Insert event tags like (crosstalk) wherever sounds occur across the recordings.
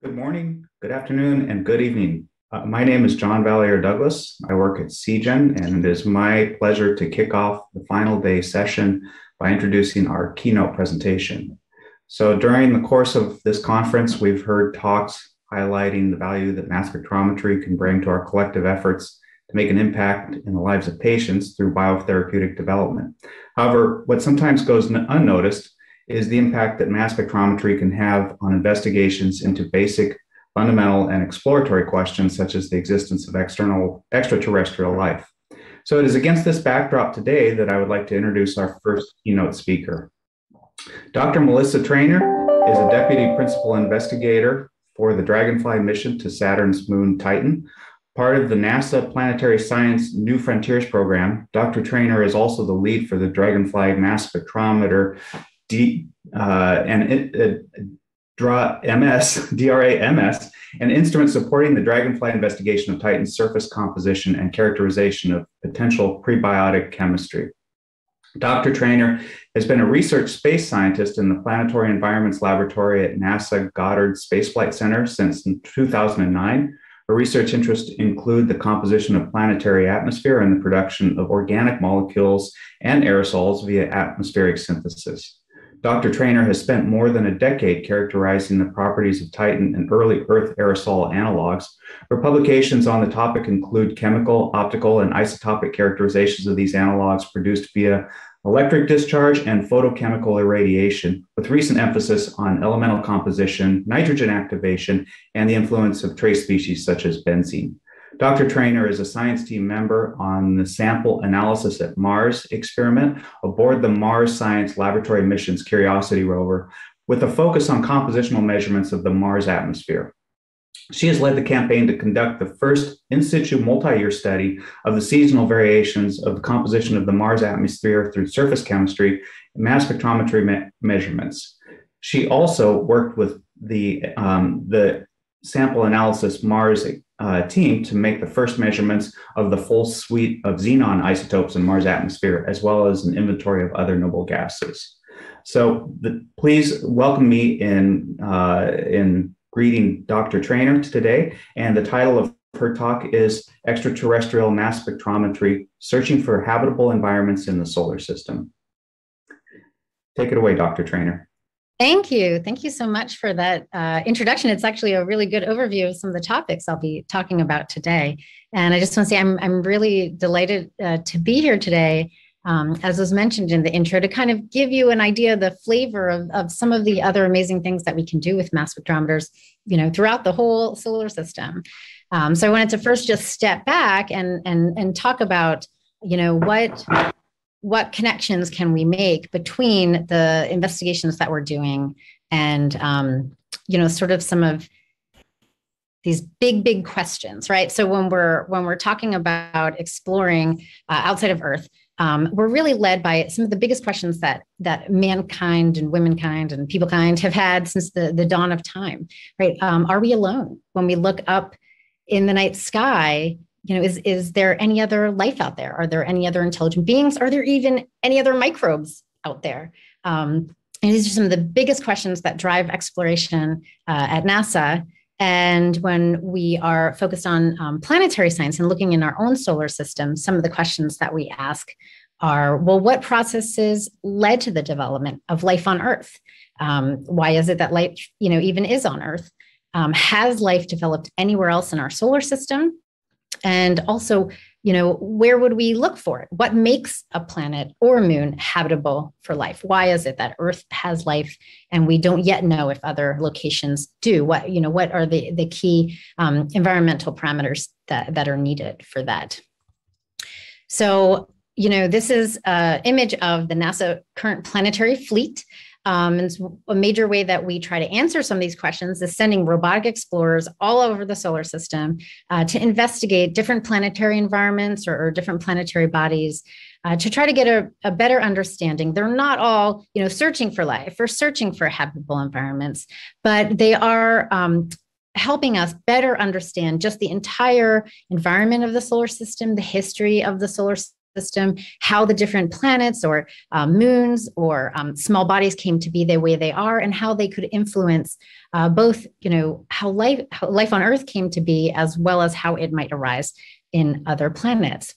Good morning, good afternoon, and good evening. Uh, my name is John Valliere-Douglass. I work at Seagen, and it is my pleasure to kick off the final day session by introducing our keynote presentation. So, during the course of this conference, we've heard talks highlighting the value that mass spectrometry can bring to our collective efforts to make an impact in the lives of patients through biotherapeutic development. However, what sometimes goes unnoticed is the impact that mass spectrometry can have on investigations into basic, fundamental, and exploratory questions such as the existence of external extraterrestrial life. So it is against this backdrop today that I would like to introduce our first keynote speaker. Dr. Melissa Trainer is a deputy principal investigator for the Dragonfly mission to Saturn's moon Titan. Part of the NASA Planetary Science New Frontiers program, Dr. Trainer is also the lead for the Dragonfly mass spectrometer D, uh, and it, it, MS, DRA MS, an instrument supporting the Dragonfly investigation of Titan's surface composition and characterization of potential prebiotic chemistry. Dr. Trainer has been a research space scientist in the Planetary Environments Laboratory at NASA Goddard Space Flight Center since 2009. Her research interests include the composition of planetary atmosphere and the production of organic molecules and aerosols via atmospheric synthesis. Dr. Trainer has spent more than a decade characterizing the properties of Titan and early Earth aerosol analogs. Her publications on the topic include chemical, optical, and isotopic characterizations of these analogs produced via electric discharge and photochemical irradiation, with recent emphasis on elemental composition, nitrogen activation, and the influence of trace species such as benzene. Dr. Trainer is a science team member on the sample analysis at Mars experiment aboard the Mars Science Laboratory Mission's Curiosity rover with a focus on compositional measurements of the Mars atmosphere. She has led the campaign to conduct the first in situ multi year study of the seasonal variations of the composition of the Mars atmosphere through surface chemistry and mass spectrometry me- measurements. She also worked with the, um, the sample analysis Mars uh, team to make the first measurements of the full suite of xenon isotopes in Mars atmosphere, as well as an inventory of other noble gases. So the, please welcome me in, uh, in greeting Dr. Trainer today. And the title of her talk is Extraterrestrial Mass Spectrometry, Searching for Habitable Environments in the Solar System. Take it away, Dr. Trainer. Thank you. Thank you so much for that uh, introduction. It's actually a really good overview of some of the topics I'll be talking about today. And I just want to say I'm, I'm really delighted uh, to be here today, um, as was mentioned in the intro, to kind of give you an idea of the flavor of, of some of the other amazing things that we can do with mass spectrometers, you know, throughout the whole solar system. Um, so I wanted to first just step back and, and, and talk about, you know, what what connections can we make between the investigations that we're doing and um, you know sort of some of these big big questions right? So when we're when we're talking about exploring uh, outside of earth um, we're really led by some of the biggest questions that that mankind and womankind and peoplekind have had since the, the dawn of time right? Um, are we alone? When we look up in the night sky you know is is there any other life out there? Are there any other intelligent beings? Are there even any other microbes out there? Um, and these are some of the biggest questions that drive exploration uh, at nasa. And when we are focused on um, planetary science and looking in our own solar system some of the questions that we ask are well what processes led to the development of life on earth? Um, why is it that life you know even is on earth? Um, has life developed anywhere else in our solar system and also you know where would we look for it? What makes a planet or moon habitable for life? Why is it that earth has life and we don't yet know if other locations do? What you know what are the the key um, environmental parameters that that are needed for that? So you know this is an image of the nasa current planetary fleet um, and a major way that we try to answer some of these questions is sending robotic explorers all over the solar system uh, to investigate different planetary environments or, or different planetary bodies uh, to try to get a, a, better understanding. They're not all, you know, searching for life or searching for habitable environments, but they are um, helping us better understand just the entire environment of the solar system, the history of the solar system, how the different planets or uh, moons or um, small bodies came to be the way they are, and how they could influence uh, both, you know, how life how life on Earth came to be, as well as how it might arise in other planets.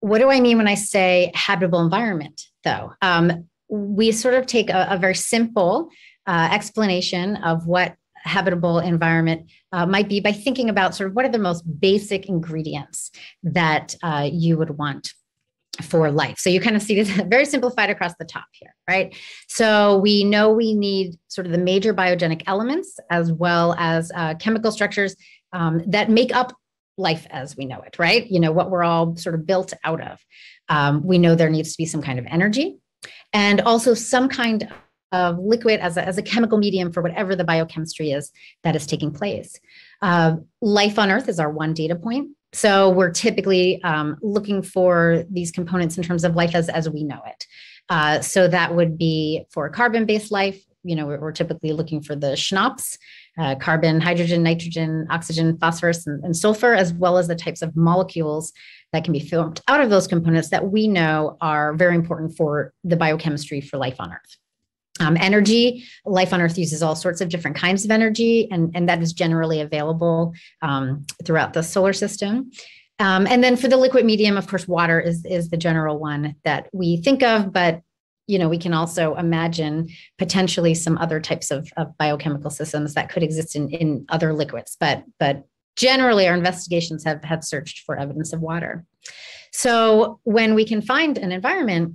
What do I mean when I say habitable environment, though? Um, we sort of take a, a very simple uh, explanation of what habitable environment uh, might be by thinking about sort of what are the most basic ingredients that uh, you would want for life. So you kind of see this (laughs) very simplified across the top here, right? So we know we need sort of the major biogenic elements as well as uh, chemical structures um, that make up life as we know it, right? You know, what we're all sort of built out of. Um, we know there needs to be some kind of energy and also some kind of liquid as a, as a chemical medium for whatever the biochemistry is that is taking place. Uh, life on Earth is our one data point. So we're typically um, looking for these components in terms of life as, as we know it. Uh, so that would be for carbon-based life. You know, we're, we're typically looking for the CHNOPS, uh, carbon, hydrogen, nitrogen, oxygen, phosphorus, and, and, sulfur, as well as the types of molecules that can be formed out of those components that we know are very important for the biochemistry for life on Earth. Um, energy, life on Earth uses all sorts of different kinds of energy, and, and that is generally available um, throughout the solar system. Um, and then for the liquid medium, of course, water is, is the general one that we think of, but you know, we can also imagine potentially some other types of, of biochemical systems that could exist in, in other liquids, but but generally our investigations have, have searched for evidence of water. So when we can find an environment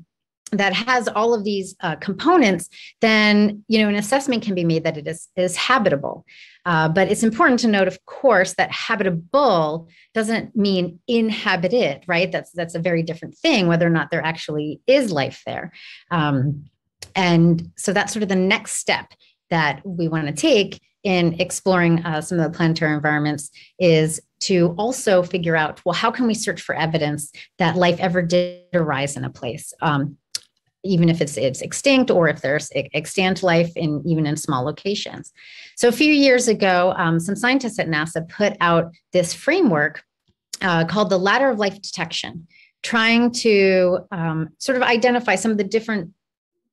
that has all of these uh, components, then you know an assessment can be made that it is is habitable. Uh, but it's important to note, of course, that habitable doesn't mean inhabited, right? That's that's a very different thing. Whether or not there actually is life there, um, and so that's sort of the next step that we want to take in exploring uh, some of the planetary environments is to also figure out well how can we search for evidence that life ever did arise in a place um, even if it's it's extinct or if there's extant life in even in small locations. So a few years ago, um, some scientists at NASA put out this framework uh, called the Ladder of Life Detection, trying to um, sort of identify some of the different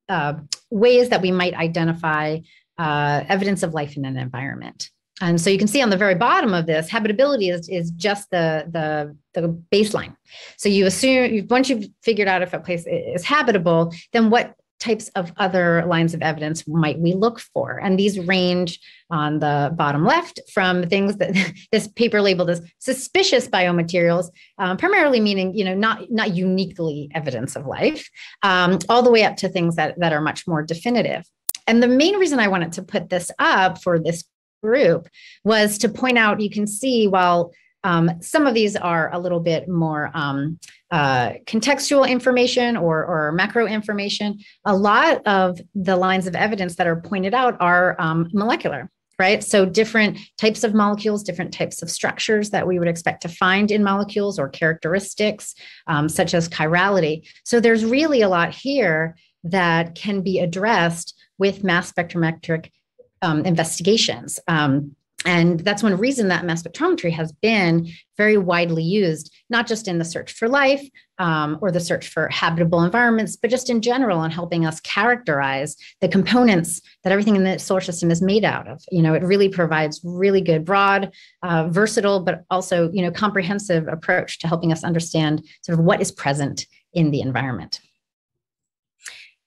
uh, ways that we might identify uh, evidence of life in an environment. And so you can see on the very bottom of this, habitability is, is just the, the, the baseline. So you assume once you've figured out if a place is habitable, then what types of other lines of evidence might we look for? And these range on the bottom left from things that (laughs) this paper labeled as suspicious biomaterials, um, primarily meaning you know not not uniquely evidence of life, um, all the way up to things that that are much more definitive. And the main reason I wanted to put this up for this group was to point out you can see while um, some of these are a little bit more um, uh, contextual information or, or, macro information. A lot of the lines of evidence that are pointed out are um, molecular, right? So, different types of molecules, different types of structures that we would expect to find in molecules or characteristics, um, such as chirality. So, there's really a lot here that can be addressed with mass spectrometric um, investigations. Um, and that's one reason that mass spectrometry has been very widely used, not just in the search for life um, or the search for habitable environments, but just in general in helping us characterize the components that everything in the solar system is made out of. You know, it really provides really good, broad, uh, versatile, but also you know comprehensive approach to helping us understand sort of what is present in the environment.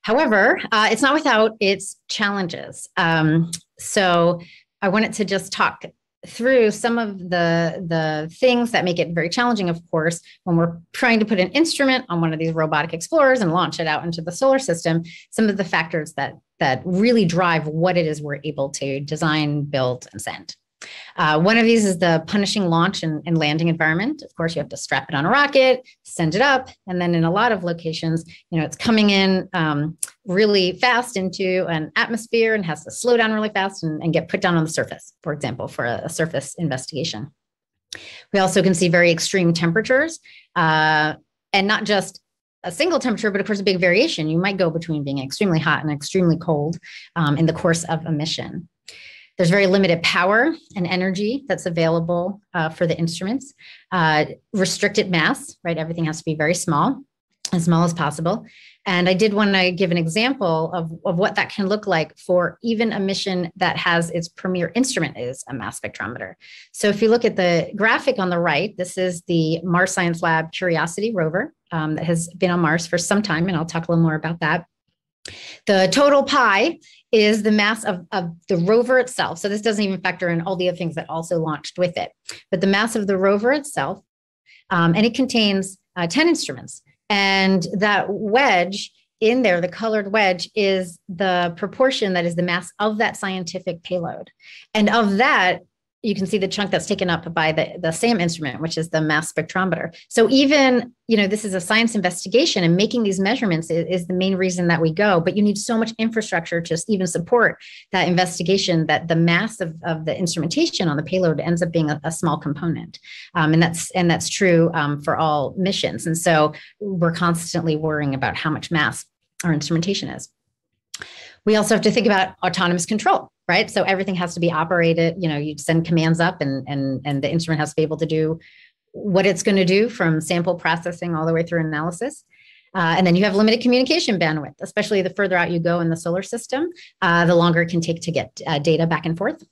However, uh, it's not without its challenges. Um, so I wanted to just talk through some of the the things that make it very challenging of course when we're trying to put an instrument on one of these robotic explorers and launch it out into the solar system some of the factors that that really drive what it is we're able to design build and send uh, one of these is the punishing launch and, and, landing environment. Of course, you have to strap it on a rocket, send it up, and then in a lot of locations, you know, it's coming in um, really fast into an atmosphere and has to slow down really fast and, and get put down on the surface, for example, for a, a, surface investigation. We also can see very extreme temperatures, uh, and not just a single temperature, but of course, a big variation. You might go between being extremely hot and extremely cold um, in the course of a mission. There's very limited power and energy that's available uh, for the instruments. Uh, restricted mass, right? Everything has to be very small, as small as possible. And I did want to give an example of, of what that can look like for even a mission that has its premier instrument is a mass spectrometer. So if you look at the graphic on the right, this is the Mars Science Lab Curiosity rover um, that has been on Mars for some time, and I'll talk a little more about that. The total pie is the mass of, of the rover itself. So this doesn't even factor in all the other things that also launched with it, but the mass of the rover itself. Um, and it contains uh, 10 instruments. And that wedge in there, the colored wedge, is the proportion that is the mass of that scientific payload. And of that, you can see the chunk that's taken up by the, the SAM instrument, which is the mass spectrometer. So even, you know, this is a science investigation and making these measurements is, is, the main reason that we go, but you need so much infrastructure to even support that investigation that the mass of, of the instrumentation on the payload ends up being a, a small component. Um, and that's, and that's true um, for all missions. And so we're constantly worrying about how much mass our instrumentation is. We also have to think about autonomous control right? So everything has to be operated. You know, you send commands up, and and and the instrument has to be able to do what it's going to do from sample processing all the way through analysis. Uh, and then you have limited communication bandwidth, especially the further out you go in the solar system, uh, the longer it can take to get uh, data back and forth.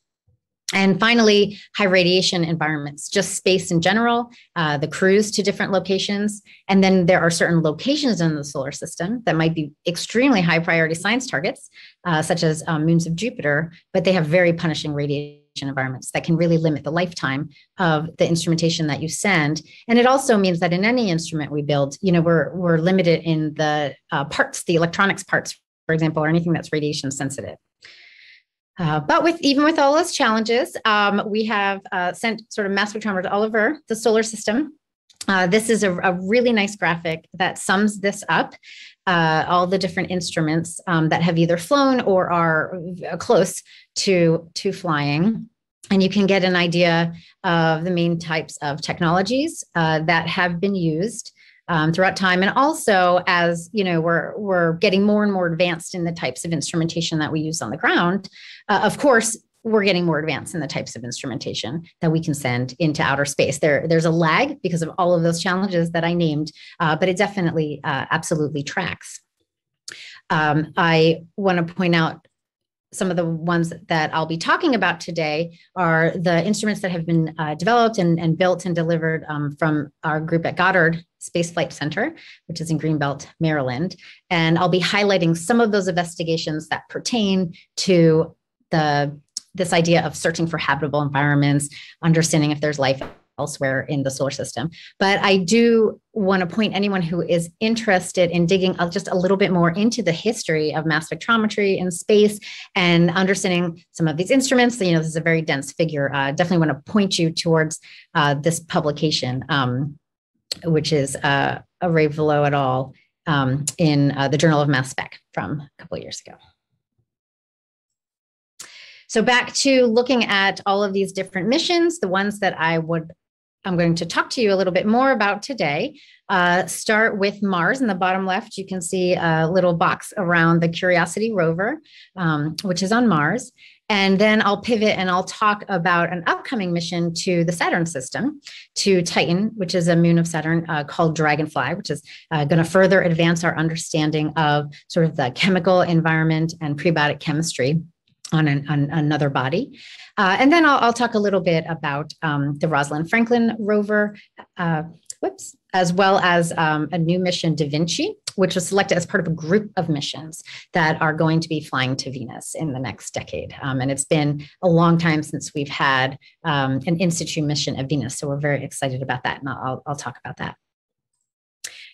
And finally, high radiation environments, just space in general, uh, the cruise to different locations. And then there are certain locations in the solar system that might be extremely high priority science targets, uh, such as um, moons of Jupiter, but they have very punishing radiation environments that can really limit the lifetime of the instrumentation that you send. And it also means that in any instrument we build, you know, we're, we're limited in the uh, parts, the electronics parts, for example, or anything that's radiation sensitive. Uh, but with even with all those challenges, um, we have uh, sent sort of mass spectrometers all over the solar system. Uh, this is a, a, really nice graphic that sums this up, uh, all the different instruments um, that have either flown or are uh, close to, to flying. And you can get an idea of the main types of technologies that have been used um, throughout time. And also as you know we're we're getting more and more advanced in the types of instrumentation that we use on the ground uh, of course we're getting more advanced in the types of instrumentation that we can send into outer space. There there's a lag because of all of those challenges that i named uh, but it definitely uh, absolutely tracks. Um, i want to point out some of the ones that I'll be talking about today are the instruments that have been uh, developed and, and, built and delivered um, from our group at Goddard Space Flight Center, which is in Greenbelt, Maryland. And I'll be highlighting some of those investigations that pertain to the this idea of searching for habitable environments, understanding if there's life elsewhere in the solar system. But I do want to point anyone who is interested in digging just a little bit more into the history of mass spectrometry in space and understanding some of these instruments. You know, this is a very dense figure. Uh, definitely want to point you towards uh, this publication, um, which is uh, Arevalo et al. Um, in uh, the Journal of Mass Spec from a couple years ago. So back to looking at all of these different missions, the ones that I would I'm going to talk to you a little bit more about today. Uh, start with Mars. In the bottom left, you can see a little box around the Curiosity rover, um, which is on Mars. And then I'll pivot and I'll talk about an upcoming mission to the Saturn system, to Titan, which is a moon of Saturn uh, called Dragonfly, which is uh, going to further advance our understanding of sort of the chemical environment and prebiotic chemistry on, an, on another body. Uh, and then I'll, I'll, talk a little bit about um, the Rosalind Franklin rover, uh, whoops, as well as um, a new mission, Da Vinci, which was selected as part of a group of missions that are going to be flying to Venus in the next decade. Um, and it's been a long time since we've had um, an in situ mission of Venus. So we're very excited about that. And I'll, I'll talk about that.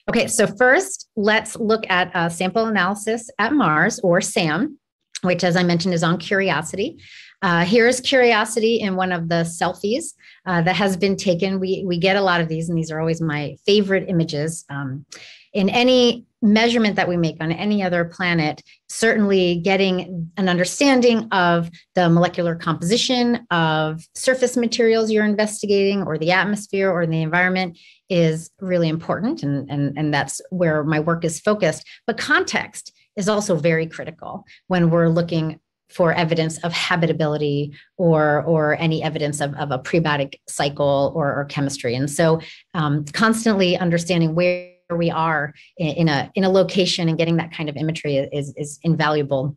Okay, so first, let's look at sample analysis at Mars, or SAM which, as I mentioned, is on Curiosity. Uh, here's Curiosity in one of the selfies uh, that has been taken. We, we get a lot of these, and these are always my favorite images. Um, in any measurement that we make on any other planet, certainly getting an understanding of the molecular composition of surface materials you're investigating, or the atmosphere, or the environment is really important. And, and, and that's where my work is focused. But context is also very critical when we're looking for evidence of habitability or or any evidence of, of a prebiotic cycle or, or chemistry. And so um, constantly understanding where we are in, a in a location and getting that kind of imagery is is invaluable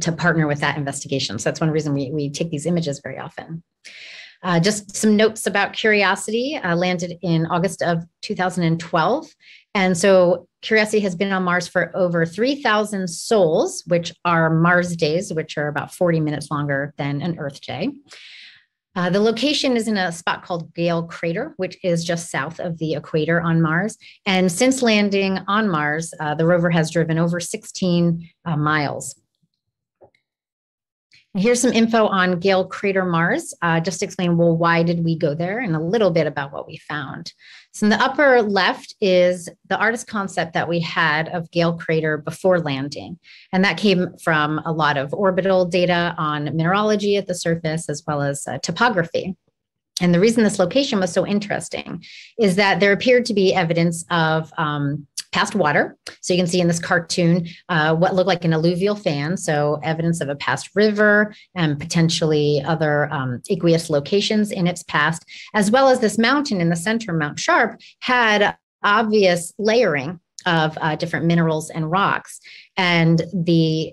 to partner with that investigation. So that's one reason we, we take these images very often. Uh, just some notes about Curiosity uh, landed in August of 2012. And so Curiosity has been on Mars for over 3,000 sols, which are Mars days, which are about 40 minutes longer than an Earth day. Uh, the location is in a spot called Gale Crater, which is just south of the equator on Mars. And since landing on Mars, uh, the rover has driven over 16 uh, miles. Here's some info on Gale Crater Mars, uh, just explain, well, why did we go there and a little bit about what we found. So in the upper left is the artist concept that we had of Gale Crater before landing. And that came from a lot of orbital data on mineralogy at the surface, as well as uh, topography. And the reason this location was so interesting is that there appeared to be evidence of um, past water. So you can see in this cartoon uh, what looked like an alluvial fan, so evidence of a past river and potentially other um, aqueous locations in its past, as well as this mountain in the center, Mount Sharp, had obvious layering of uh, different minerals and rocks. And the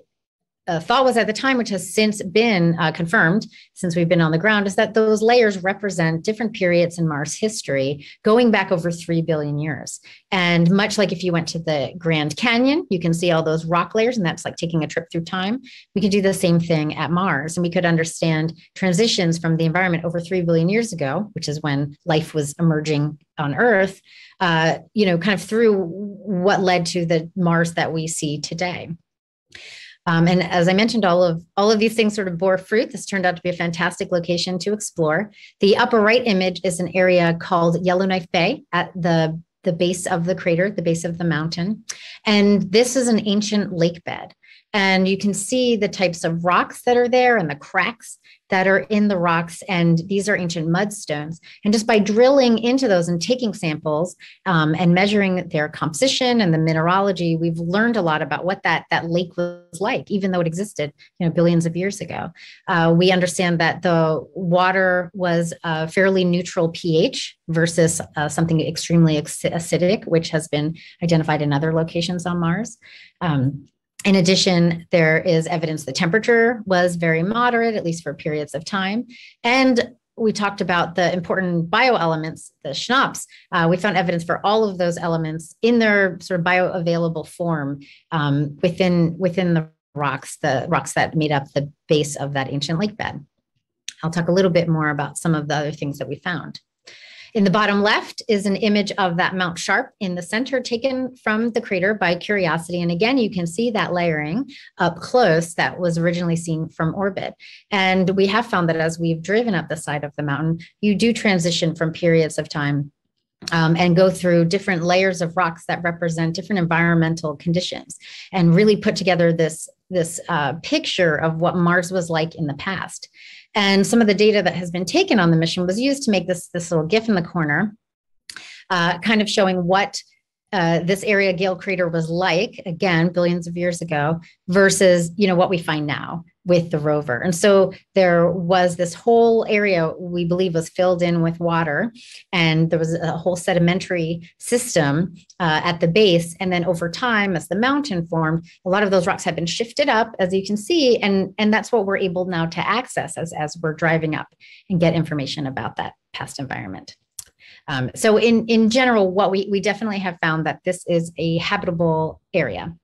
uh, thought was at the time, which has since been uh, confirmed since we've been on the ground, is that those layers represent different periods in Mars history going back over 3 billion years. And much like if you went to the Grand Canyon, you can see all those rock layers, and that's like taking a trip through time. We can do the same thing at Mars, and we could understand transitions from the environment over 3 billion years ago, which is when life was emerging on Earth, uh, you know, kind of through what led to the Mars that we see today. Um, and as I mentioned, all of all of these things sort of bore fruit. This turned out to be a fantastic location to explore. The upper right image is an area called Yellowknife Bay at the the base of the crater, the base of the mountain. And this is an ancient lake bed. And you can see the types of rocks that are there and the cracks that are in the rocks. And these are ancient mudstones. And just by drilling into those and taking samples um, and measuring their composition and the mineralogy, we've learned a lot about what that, that lake was like, even though it existed you know, billions of years ago. Uh, we understand that the water was a fairly neutral pH versus uh, something extremely acidic, which has been identified in other locations on Mars. Um, in addition, there is evidence the temperature was very moderate, at least for periods of time. And we talked about the important bioelements, the CHNOPS. Uh, we found evidence for all of those elements in their sort of bioavailable form um, within, within the rocks, the rocks that made up the base of that ancient lake bed. I'll talk a little bit more about some of the other things that we found. In the bottom left is an image of that Mount Sharp in the center taken from the crater by Curiosity. And again, you can see that layering up close that was originally seen from orbit. And we have found that as we've driven up the side of the mountain, you do transition from periods of time um, and go through different layers of rocks that represent different environmental conditions and really put together this this uh, picture of what Mars was like in the past. And some of the data that has been taken on the mission was used to make this, this little GIF in the corner, uh, kind of showing what uh, this area Gale Crater was like, again, billions of years ago, versus, you know, what we find now with the rover. And so there was this whole area we believe was filled in with water, and there was a whole sedimentary system uh, at the base. And then over time, as the mountain formed, a lot of those rocks have been shifted up, as you can see, and and that's what we're able now to access as as we're driving up and get information about that past environment. Um, so in, in general, what we, we definitely have found that this is a habitable area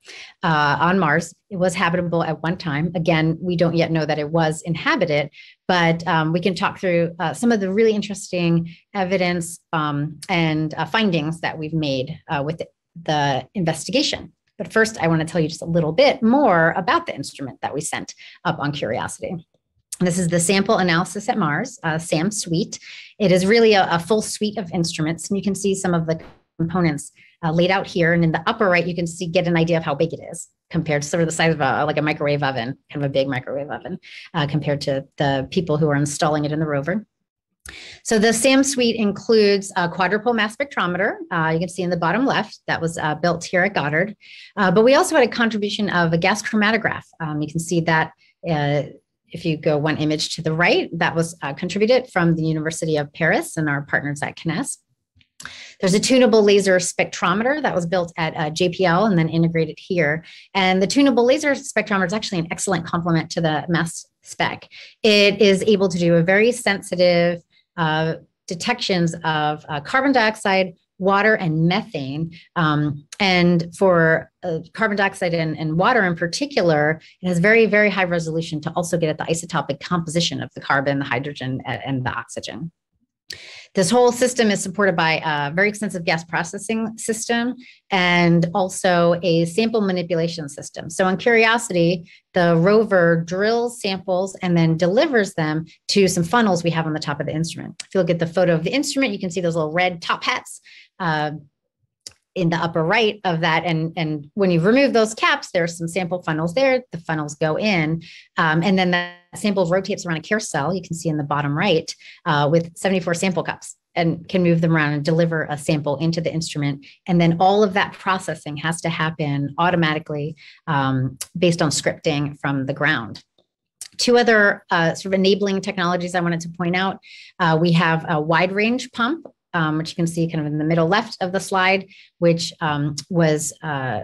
uh, on Mars. It was habitable at one time. Again, we don't yet know that it was inhabited, but um, we can talk through uh, some of the really interesting evidence um, and uh, findings that we've made uh, with the investigation. But first, I want to tell you just a little bit more about the instrument that we sent up on Curiosity. This is the sample analysis at Mars, uh, SAM suite. It is really a, a, full suite of instruments, and you can see some of the components uh, laid out here. And in the upper right, you can see get an idea of how big it is compared to sort of the size of a, like a microwave oven, kind of a big microwave oven, uh, compared to the people who are installing it in the rover. So the SAM suite includes a quadrupole mass spectrometer. Uh, you can see in the bottom left that was uh, built here at Goddard. Uh, but we also had a contribution of a gas chromatograph. Um, you can see that Uh, if you go one image to the right, that was uh, contributed from the University of Paris and our partners at CNES. There's a tunable laser spectrometer that was built at uh, JPL and then integrated here. And the tunable laser spectrometer is actually an excellent complement to the mass spec. It is able to do a very sensitive uh, detections of uh, carbon dioxide, water, and methane. Um, and for uh, carbon dioxide and, and, water in particular, it has very, very high resolution to also get at the isotopic composition of the carbon, the hydrogen, and the oxygen. This whole system is supported by a very extensive gas processing system and also a sample manipulation system. So on Curiosity, the rover drills samples and then delivers them to some funnels we have on the top of the instrument. If you look at the photo of the instrument, you can see those little red top hats. Uh, in the upper right of that. And, and when you remove those caps, there's some sample funnels there. The funnels go in. Um, and then that sample rotates around a carousel, you can see in the bottom right, uh, with 74 sample cups and can move them around and deliver a sample into the instrument. And then all of that processing has to happen automatically um, based on scripting from the ground. Two other uh, sort of enabling technologies I wanted to point out. Uh, we have a wide range pump um, which you can see kind of in the middle left of the slide, which um, was uh,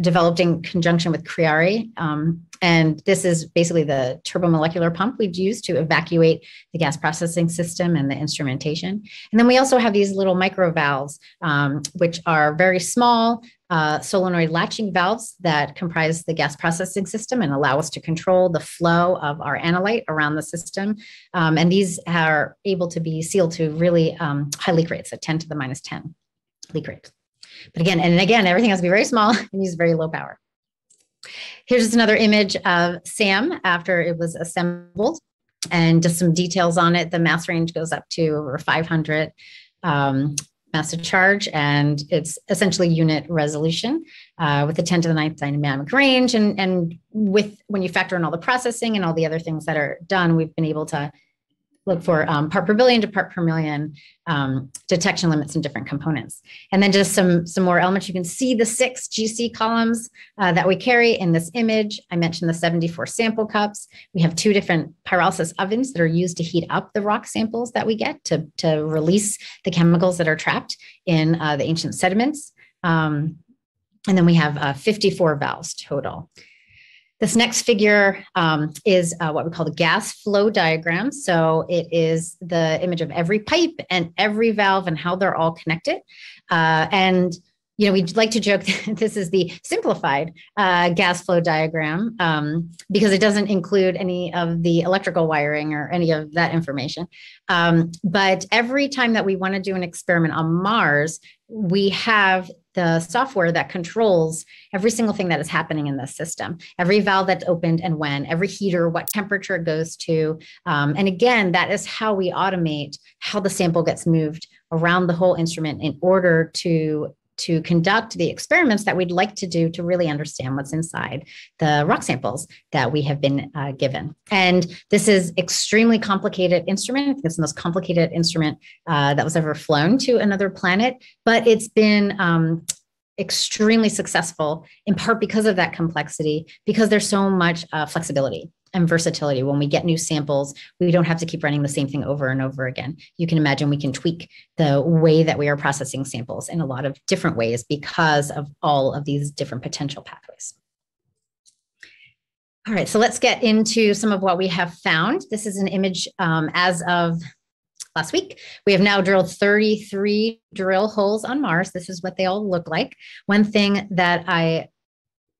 developed in conjunction with Creare. Um, and this is basically the turbomolecular pump we'd use to evacuate the gas processing system and the instrumentation. And then we also have these little micro valves, um, which are very small uh, solenoid latching valves that comprise the gas processing system and allow us to control the flow of our analyte around the system. Um, and these are able to be sealed to really um, high leak rates at 10 to the minus 10 leak rate. But again, and again, everything has to be very small (laughs) and use very low power. Here's just another image of SAM after it was assembled and just some details on it. The mass range goes up to over 500 um, mass to charge, and it's essentially unit resolution uh, with the 10 to the ninth dynamic range. And, and with when you factor in all the processing and all the other things that are done, we've been able to look for um, part per billion to part per million um, detection limits in different components. And then just some, some more elements. You can see the six GC columns uh, that we carry in this image. I mentioned the 74 sample cups. We have two different pyrolysis ovens that are used to heat up the rock samples that we get to, to release the chemicals that are trapped in uh, the ancient sediments. Um, and then we have uh, 54 valves total. This next figure um, is uh, what we call the gas flow diagram. So it is the image of every pipe and every valve and how they're all connected. Uh, and you know, we'd like to joke (laughs) that this is the simplified uh, gas flow diagram um, because it doesn't include any of the electrical wiring or any of that information. Um, but every time that we want to do an experiment on Mars, we have the software that controls every single thing that is happening in this system, every valve that's opened and when, every heater, what temperature it goes to. Um, and again, that is how we automate how the sample gets moved around the whole instrument in order to to conduct the experiments that we'd like to do to really understand what's inside the rock samples that we have been uh, given. And this is extremely complicated instrument. It's the most complicated instrument uh, that was ever flown to another planet, but it's been um, extremely successful in part because of that complexity, because there's so much uh, flexibility and versatility. When we get new samples, we don't have to keep running the same thing over and over again. You can imagine we can tweak the way that we are processing samples in a lot of different ways because of all of these different potential pathways. All right, so let's get into some of what we have found. This is an image um, as of last week. We have now drilled 33 drill holes on Mars. This is what they all look like. One thing that I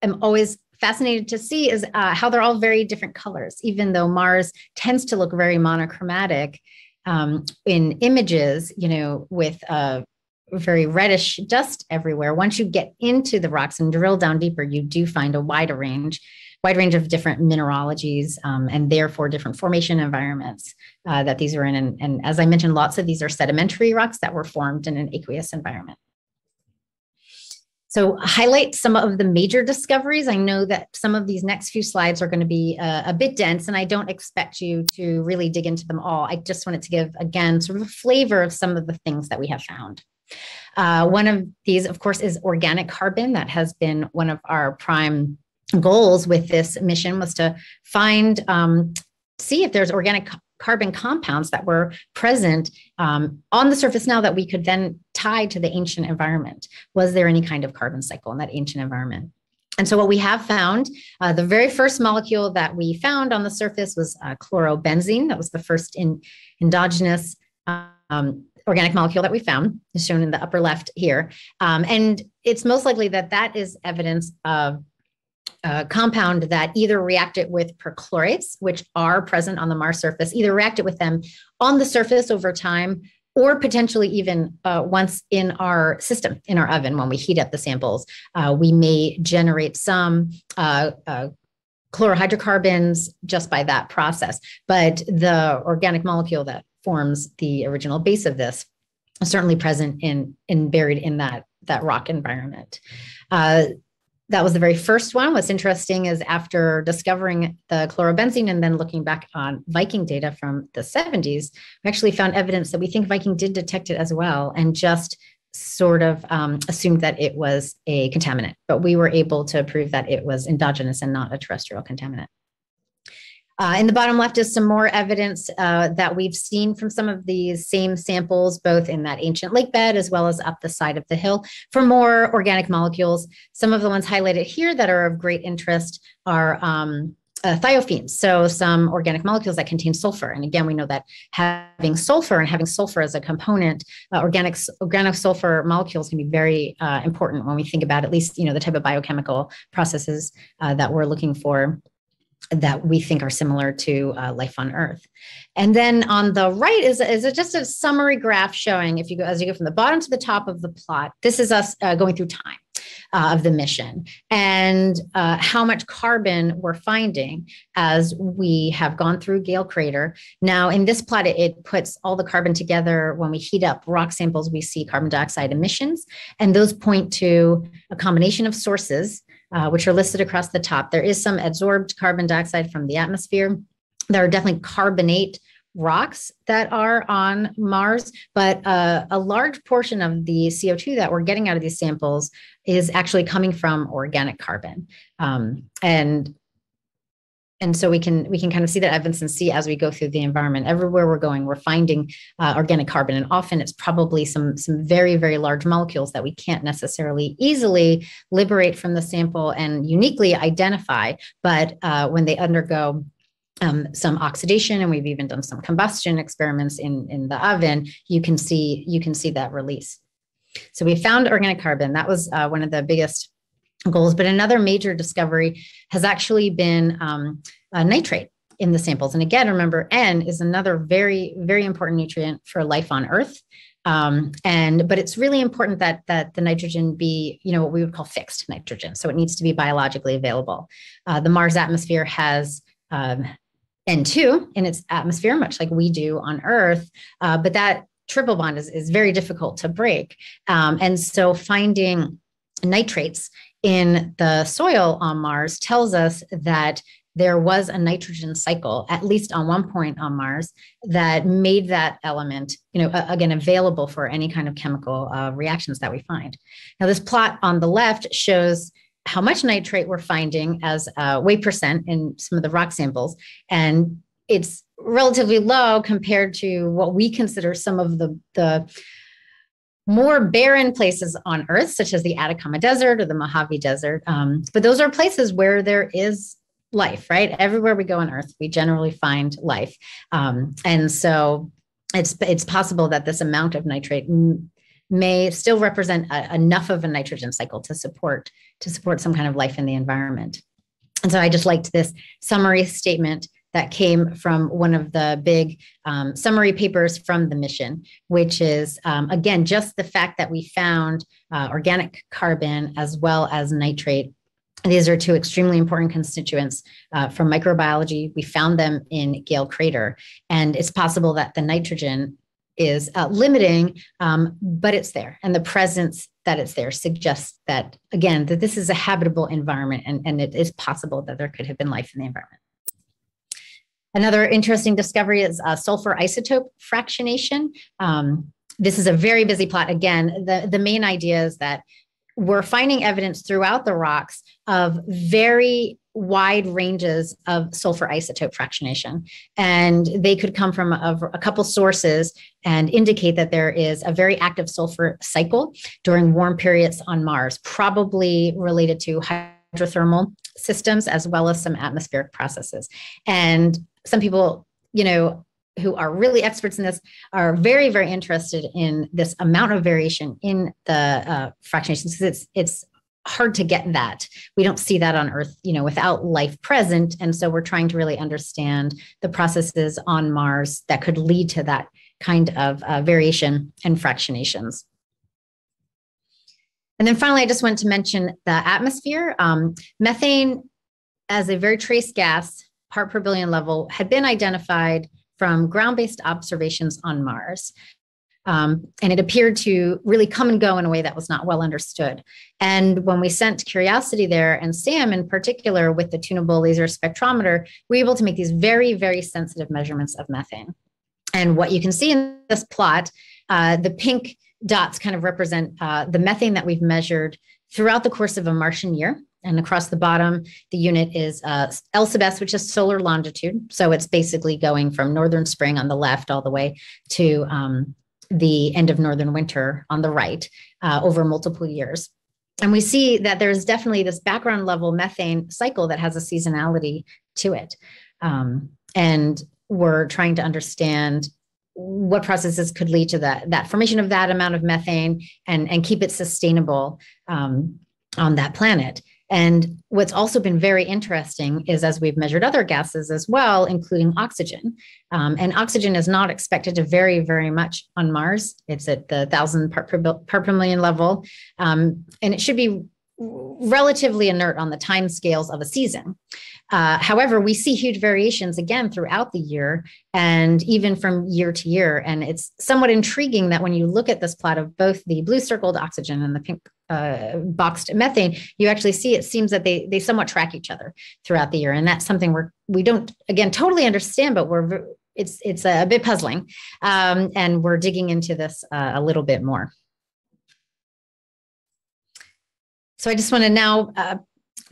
am always fascinated to see is uh, how they're all very different colors, even though Mars tends to look very monochromatic um, in images, you know, with uh, very reddish dust everywhere. Once you get into the rocks and drill down deeper, you do find a wider range, wide range of different mineralogies um, and therefore different formation environments uh, that these are in. And, and as I mentioned, lots of these are sedimentary rocks that were formed in an aqueous environment. So highlight some of the major discoveries. I know that some of these next few slides are going to be uh, a bit dense, and I don't expect you to really dig into them all. I just wanted to give, again, sort of a flavor of some of the things that we have found. Uh, one of these, of course, is organic carbon. That has been one of our prime goals with this mission was to find, um, see if there's organic carbon compounds that were present um, on the surface now that we could then tie to the ancient environment. Was there any kind of carbon cycle in that ancient environment? And so, what we have found, uh, the very first molecule that we found on the surface was uh, chlorobenzene. That was the first in, endogenous um, organic molecule that we found, is shown in the upper left here. Um, and it's most likely that that is evidence of uh, compound that either reacted with perchlorates, which are present on the Mars surface, either reacted with them on the surface over time, or potentially even uh, once in our system, in our oven, when we heat up the samples, uh, we may generate some uh, uh, chlorohydrocarbons just by that process. But the organic molecule that forms the original base of this is certainly present in, in buried in that, that rock environment. That was the very first one. What's interesting is after discovering the chlorobenzene and then looking back on Viking data from the 70s, we actually found evidence that we think Viking did detect it as well and just sort of um, assumed that it was a contaminant. But we were able to prove that it was endogenous and not a terrestrial contaminant. Uh, in the bottom left is some more evidence uh, that we've seen from some of these same samples, both in that ancient lake bed as well as up the side of the hill for more organic molecules. Some of the ones highlighted here that are of great interest are um, uh, thiophenes, so some organic molecules that contain sulfur. And again, we know that having sulfur and having sulfur as a component, uh, organic organic sulfur molecules can be very uh, important when we think about at least you know the type of biochemical processes uh, that we're looking for that we think are similar to uh, life on Earth. And then on the right is, is a, just a summary graph showing if you go as you go from the bottom to the top of the plot, this is us uh, going through time. Uh, of the mission and uh, how much carbon we're finding as we have gone through Gale Crater. Now, in this plot, it, it, puts all the carbon together. When we heat up rock samples, we see carbon dioxide emissions, and those point to a combination of sources uh, which are listed across the top. There is some adsorbed carbon dioxide from the atmosphere. There are definitely carbonate rocks that are on Mars, but uh, a large portion of the CO2 that we're getting out of these samples is actually coming from organic carbon. Um, and and so we can we can kind of see that evidence and see as we go through the environment. Everywhere we're going we're finding uh, organic carbon. And often it's probably some some very very large molecules that we can't necessarily easily liberate from the sample and uniquely identify. But uh, when they undergo um, some oxidation and we've even done some combustion experiments in in the oven you can see you can see that release. So we found organic carbon. That was uh, one of the biggest goals. But another major discovery has actually been um, nitrate in the samples. And again, remember, N is another very, very important nutrient for life on Earth. Um, and but it's really important that that the nitrogen be you know what we would call fixed nitrogen so it needs to be biologically available uh, the mars atmosphere has um, n2 in its atmosphere much like we do on earth uh, but that triple bond is, is very difficult to break um, and so finding nitrates in the soil on Mars tells us that there was a nitrogen cycle, at least on one point on Mars, that made that element, you know, again, available for any kind of chemical uh, reactions that we find. Now, this plot on the left shows how much nitrate we're finding as a weight percent in some of the rock samples. And it's relatively low compared to what we consider some of the, the more barren places on Earth, such as the Atacama Desert or the Mojave Desert. Um, but those are places where there is life, right? Everywhere we go on Earth, we generally find life. Um, and so it's, it's possible that this amount of nitrate m- may still represent a, enough of a nitrogen cycle to support to support some kind of life in the environment. And so I just liked this summary statement that came from one of the big um, summary papers from the mission, which is, um, again, just the fact that we found uh, organic carbon as well as nitrate. These are two extremely important constituents uh, from microbiology. We found them in Gale Crater, and it's possible that the nitrogen is uh, limiting, um, but it's there. And the presence that it's there suggests that, again, that this is a habitable environment and, and it is possible that there could have been life in the environment. Another interesting discovery is uh, sulfur isotope fractionation. Um, this is a very busy plot. Again, the, the main idea is that we're finding evidence throughout the rocks of very wide ranges of sulfur isotope fractionation. And they could come from a, a, couple sources and indicate that there is a very active sulfur cycle during warm periods on Mars, probably related to hydrothermal systems as well as some atmospheric processes. And some people, you know, who are really experts in this are very very interested in this amount of variation in the uh, fractionation because it's it's hard to get that. We don't see that on earth you know without life present. And so we're trying to really understand the processes on mars that could lead to that kind of uh, variation and fractionations. And then finally i just want to mention the atmosphere. Um, methane as a very trace gas part per billion level had been identified from ground based observations on Mars. Um, and it appeared to really come and go in a way that was not well understood. And when we sent Curiosity there, and SAM in particular with the tunable laser spectrometer, we were able to make these very, very sensitive measurements of methane. And what you can see in this plot, uh, the pink dots kind of represent uh, the methane that we've measured throughout the course of a Martian year. And across the bottom, the unit is uh, L sub s, which is solar longitude. So it's basically going from northern spring on the left all the way to um, the end of northern winter on the right uh, over multiple years. And we see that there's definitely this background level methane cycle that has a seasonality to it. Um, and we're trying to understand what processes could lead to that, that formation of that amount of methane and, and keep it sustainable um, on that planet. And what's also been very interesting is as we've measured other gases as well, including oxygen. Um, and oxygen is not expected to vary very much on Mars. It's at the thousand part per, per million level. Um, and it should be relatively inert on the time scales of a season. Uh, however, we see huge variations again throughout the year and even from year to year. And it's somewhat intriguing that when you look at this plot of both the blue circled oxygen and the pink uh, boxed methane, you actually see it seems that they they somewhat track each other throughout the year, and that's something we're we don't again totally understand, but we're it's it's a bit puzzling, um, and we're digging into this uh, a little bit more. So I just want to now uh,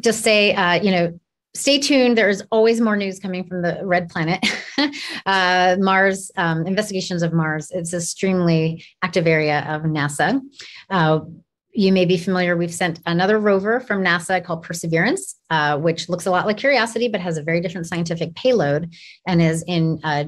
just say, uh, you know, stay tuned. There's always more news coming from the red planet. (laughs) uh, Mars, um, investigations of Mars. It's an extremely active area of NASA. Uh, you may be familiar, we've sent another rover from NASA called Perseverance, uh, which looks a lot like Curiosity, but has a very different scientific payload and is in uh,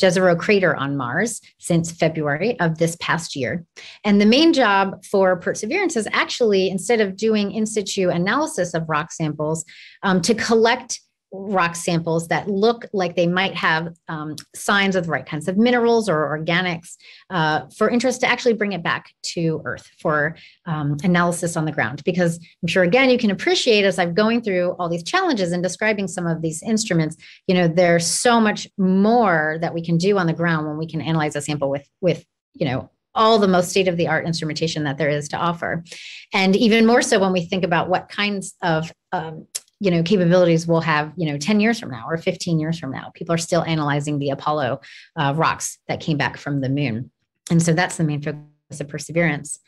Jezero crater on Mars since February of this past year. And the main job for Perseverance is actually, instead of doing in situ analysis of rock samples, um, to collect rock samples that look like they might have um, signs of the right kinds of minerals or organics uh, for interest to actually bring it back to Earth for um, analysis on the ground. Because I'm sure, again, you can appreciate as I'm going through all these challenges and describing some of these instruments, you know, there's so much more that we can do on the ground when we can analyze a sample with, with you know, all the most state of the art instrumentation that there is to offer. And even more so when we think about what kinds of um, you know capabilities we'll have you know 10 years from now or 15 years from now. People are still analyzing the apollo uh, rocks that came back from the moon. And so that's the main focus of perseverance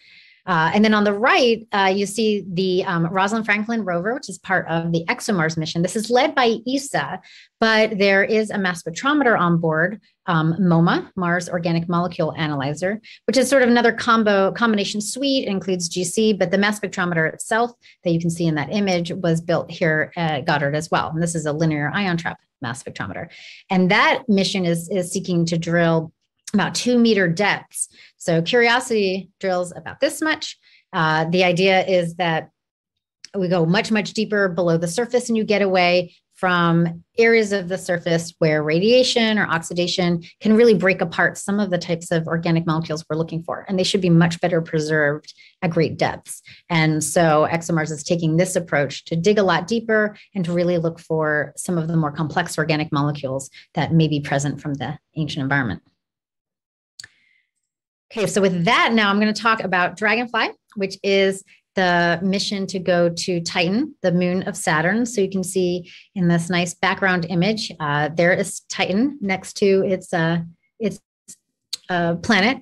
uh, and then on the right, uh, you see the um, Rosalind Franklin rover, which is part of the ExoMars mission. This is led by ESA, but there is a mass spectrometer on board, um, MOMA, Mars Organic Molecule Analyzer, which is sort of another combo combination suite. It includes GC, but the mass spectrometer itself that you can see in that image was built here at Goddard as well. And this is a linear ion trap mass spectrometer. And that mission is, is seeking to drill about two meter depths. So Curiosity drills about this much. Uh, the idea is that we go much, much deeper below the surface and you get away from areas of the surface where radiation or oxidation can really break apart some of the types of organic molecules we're looking for. And they should be much better preserved at great depths. And so ExoMars is taking this approach to dig a lot deeper and to really look for some of the more complex organic molecules that may be present from the ancient environment. Okay, so with that, now I'm going to talk about Dragonfly, which is the mission to go to Titan, the moon of Saturn. So you can see in this nice background image, uh, there is Titan next to its uh, its uh, planet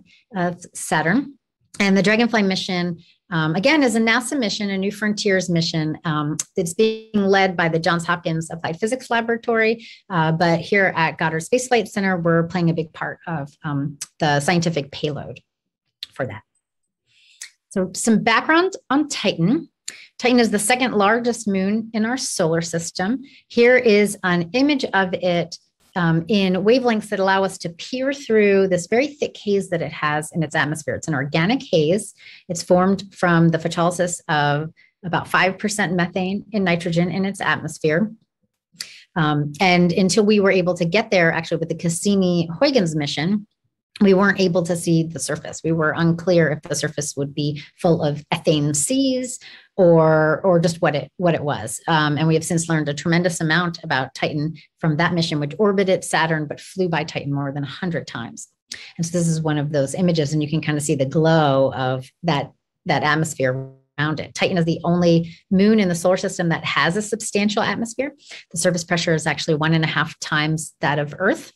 Saturn. And the Dragonfly mission, um, again, is a NASA mission, a New Frontiers mission um, that's being led by the Johns Hopkins Applied Physics Laboratory. Uh, but here at Goddard Space Flight Center, we're playing a big part of um, the scientific payload for that. So, some background on Titan. Titan is the second largest moon in our solar system. Here is an image of it um, in wavelengths that allow us to peer through this very thick haze that it has in its atmosphere. It's an organic haze. It's formed from the photolysis of about 5% methane and nitrogen in its atmosphere. Um, and until we were able to get there, actually, with the Cassini Huygens mission, we weren't able to see the surface. We were unclear if the surface would be full of ethane seas or or just what it what it was. Um, and we have since learned a tremendous amount about Titan from that mission, which orbited Saturn but flew by Titan more than hundred times. And so this is one of those images, and you can kind of see the glow of that that atmosphere around it. Titan is the only moon in the solar system that has a substantial atmosphere. The surface pressure is actually one and a half times that of Earth.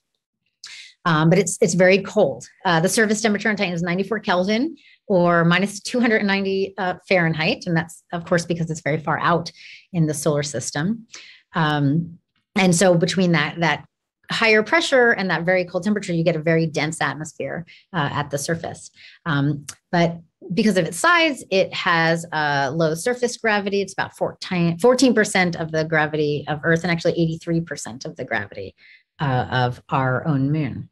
Um, but it's it's very cold. Uh, the surface temperature on Titan is 94 Kelvin, or minus 290 uh, Fahrenheit. And that's, of course, because it's very far out in the solar system. Um, and so between that, that higher pressure and that very cold temperature, you get a very dense atmosphere uh, at the surface. Um, but because of its size, it has a low surface gravity. It's about 14, percent of the gravity of Earth and actually 83% of the gravity uh, of our own moon.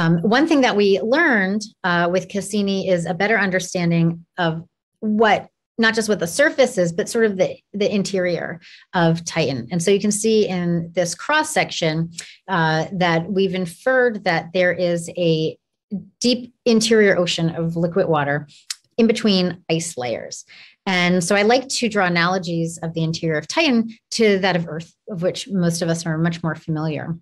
Um, one thing that we learned uh, with Cassini is a better understanding of what not just what the surface is, but sort of the, the interior of Titan. And so you can see in this cross section uh, that we've inferred that there is a deep interior ocean of liquid water in between ice layers. And so I like to draw analogies of the interior of Titan to that of Earth, of which most of us are much more familiar.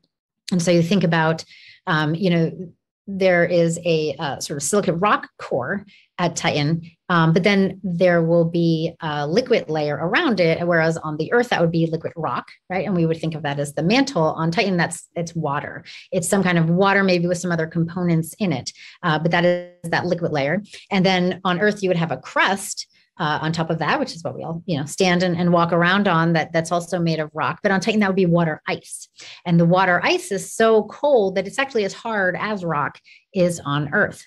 And so you think about um, you know, there is a uh, sort of silicate rock core at Titan, um, but then there will be a liquid layer around it. Whereas on the Earth, that would be liquid rock, right? And we would think of that as the mantle. On Titan, that's it's water. It's some kind of water, maybe with some other components in it, uh, but that is that liquid layer. And then on Earth, you would have a crust uh, on top of that, which is what we all, you know, stand and, and walk around on that that's also made of rock. But on Titan, that would be water ice. And the water ice is so cold that it's actually as hard as rock is on Earth.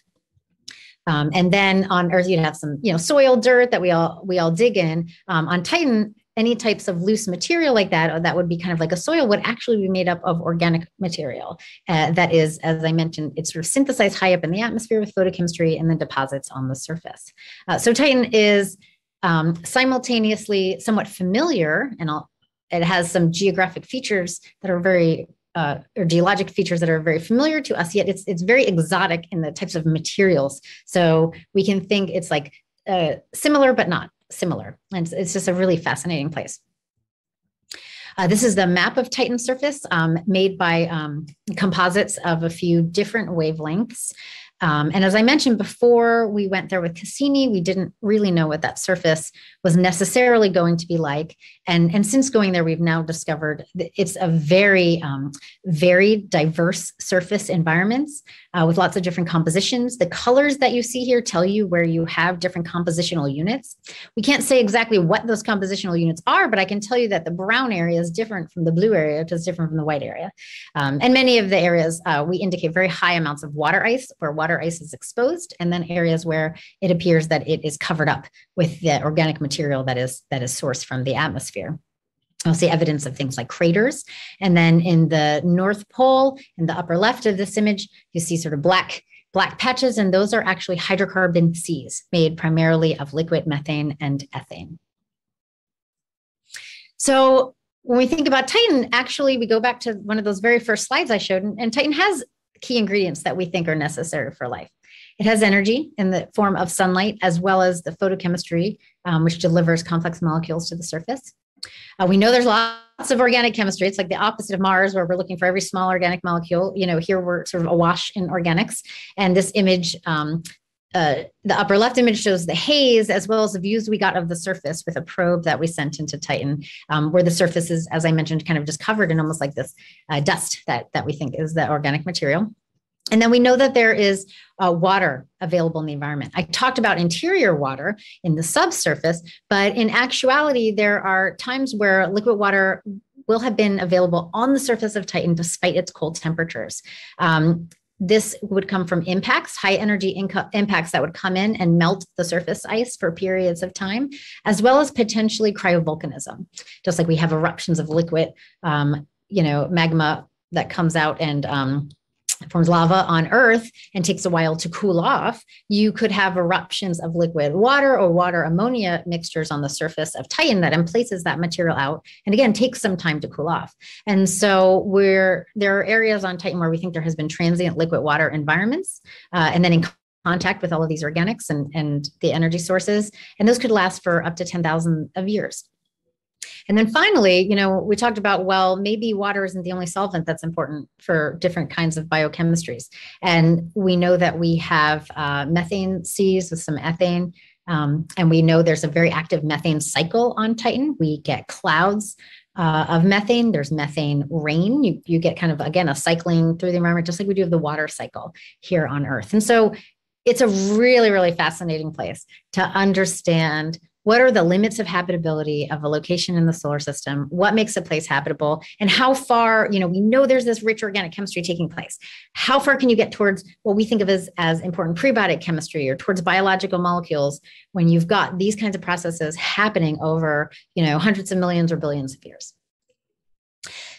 Um, and then on Earth, you'd have some, you know, soil dirt that we all we all dig in. Um, on Titan, any types of loose material like that, that would be kind of like a soil, would actually be made up of organic material. Uh, that is, as I mentioned, it's sort of synthesized high up in the atmosphere with photochemistry and then deposits on the surface. Uh, so Titan is um, simultaneously somewhat familiar, and I'll, it has some geographic features that are very uh, or geologic features that are very familiar to us, yet it's it's very exotic in the types of materials. So we can think it's like uh, similar but not similar. And it's, just a really fascinating place. Uh, this is the map of Titan surface um, made by um, composites of a few different wavelengths. Um, and as I mentioned before, we went there with Cassini. We didn't really know what that surface was necessarily going to be like. And, and since going there, we've now discovered it's a very, um, very diverse surface environments uh, with lots of different compositions. The colors that you see here tell you where you have different compositional units. We can't say exactly what those compositional units are, but I can tell you that the brown area is different from the blue area, which is different from the white area. Um, and many of the areas uh, we indicate very high amounts of water ice, where water ice is exposed, and then areas where it appears that it is covered up with the organic material that is that is sourced from the atmosphere. I'll see evidence of things like craters. And then in the North Pole, in the upper left of this image, you see sort of black black patches, and those are actually hydrocarbon seas made primarily of liquid methane and ethane. So when we think about Titan, actually, we go back to one of those very first slides I showed, and, and Titan has key ingredients that we think are necessary for life. It has energy in the form of sunlight, as well as the photochemistry, um, which delivers complex molecules to the surface. Uh, we know there's lots of organic chemistry. It's like the opposite of Mars, where we're looking for every small organic molecule. You know, here we're sort of awash in organics. And this image, um, uh, the upper left image shows the haze as well as the views we got of the surface with a probe that we sent into Titan, um, where the surface is, as I mentioned, kind of just covered in almost like this uh, dust that that we think is the organic material. And then we know that there is uh, water available in the environment. I talked about interior water in the subsurface, but in actuality, there are times where liquid water will have been available on the surface of Titan despite its cold temperatures. Um, this would come from impacts, high energy inco- impacts that would come in and melt the surface ice for periods of time, as well as potentially cryovolcanism. Just like we have eruptions of liquid, um, you know, magma that comes out and um, forms lava on Earth and takes a while to cool off, you could have eruptions of liquid water or water ammonia mixtures on the surface of Titan that emplaces that material out. And again, takes some time to cool off. And so we're there are areas on Titan where we think there has been transient liquid water environments, uh, and then in contact with all of these organics and, and the energy sources. And those could last for up to 10,000 of years. And then finally, you know, we talked about, well, maybe water isn't the only solvent that's important for different kinds of biochemistries. And we know that we have uh, methane seas with some ethane. Um, and we know there's a very active methane cycle on Titan. We get clouds uh, of methane. There's methane rain. You, you get kind of, again, a cycling through the environment, just like we do the water cycle here on Earth. And so it's a really, really fascinating place to understand what are the limits of habitability of a location in the solar system? What makes a place habitable? And how far you know we know there's this rich organic chemistry taking place. How far can you get towards what we think of as as important prebiotic chemistry or towards biological molecules when you've got these kinds of processes happening over you know hundreds of millions or billions of years?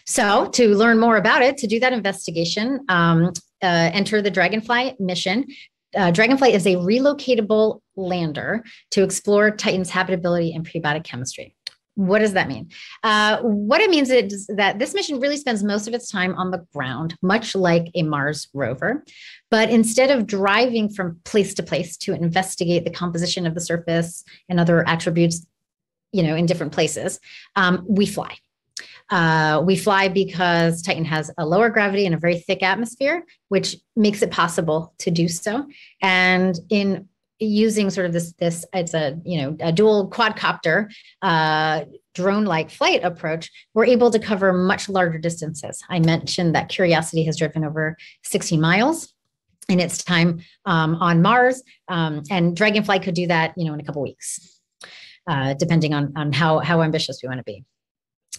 So to learn more about it to do that investigation um, uh, enter the dragonfly mission. Uh, Dragonfly is a relocatable lander to explore Titan's habitability and prebiotic chemistry. What does that mean? Uh, what it means is that this mission really spends most of its time on the ground, much like a Mars rover. But instead of driving from place to place to investigate the composition of the surface and other attributes, you know, in different places, um, we fly. Uh, we fly because Titan has a lower gravity and a very thick atmosphere, which makes it possible to do so. And in using sort of this, this it's a you know a dual quadcopter uh, drone-like flight approach, we're able to cover much larger distances. I mentioned that Curiosity has driven over 60 miles in its time um, on Mars, um, and Dragonfly could do that, you know, in a couple weeks, uh, depending on on how how ambitious we want to be.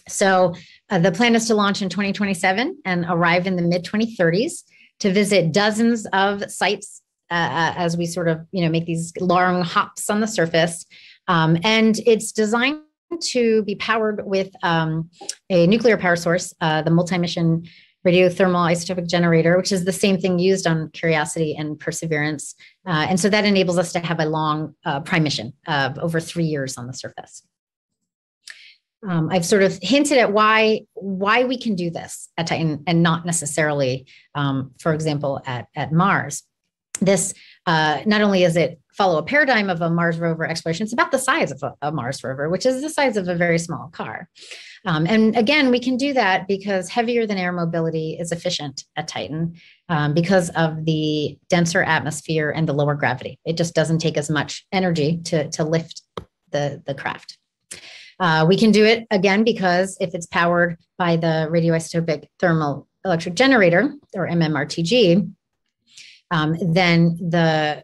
So uh, the plan is to launch in 2027 and arrive in the mid 2030s to visit dozens of sites uh, uh, as we sort of you know make these long hops on the surface. Um, and it's designed to be powered with um, a nuclear power source, uh, the multi-mission radiothermal isotopic generator, which is the same thing used on Curiosity and Perseverance. Uh, and so that enables us to have a long uh, prime mission of over three years on the surface um, I've sort of hinted at why why we can do this at Titan and not necessarily, um, for example, at at Mars. This uh, not only is it follow a paradigm of a Mars rover exploration, it's about the size of a, a Mars rover, which is the size of a very small car. Um, and again, we can do that because heavier than air mobility is efficient at Titan um, because of the denser atmosphere and the lower gravity. It just doesn't take as much energy to, to lift the, the craft. Uh, we can do it again because if it's powered by the radioisotopic thermal electric generator or MMRTG, um, then the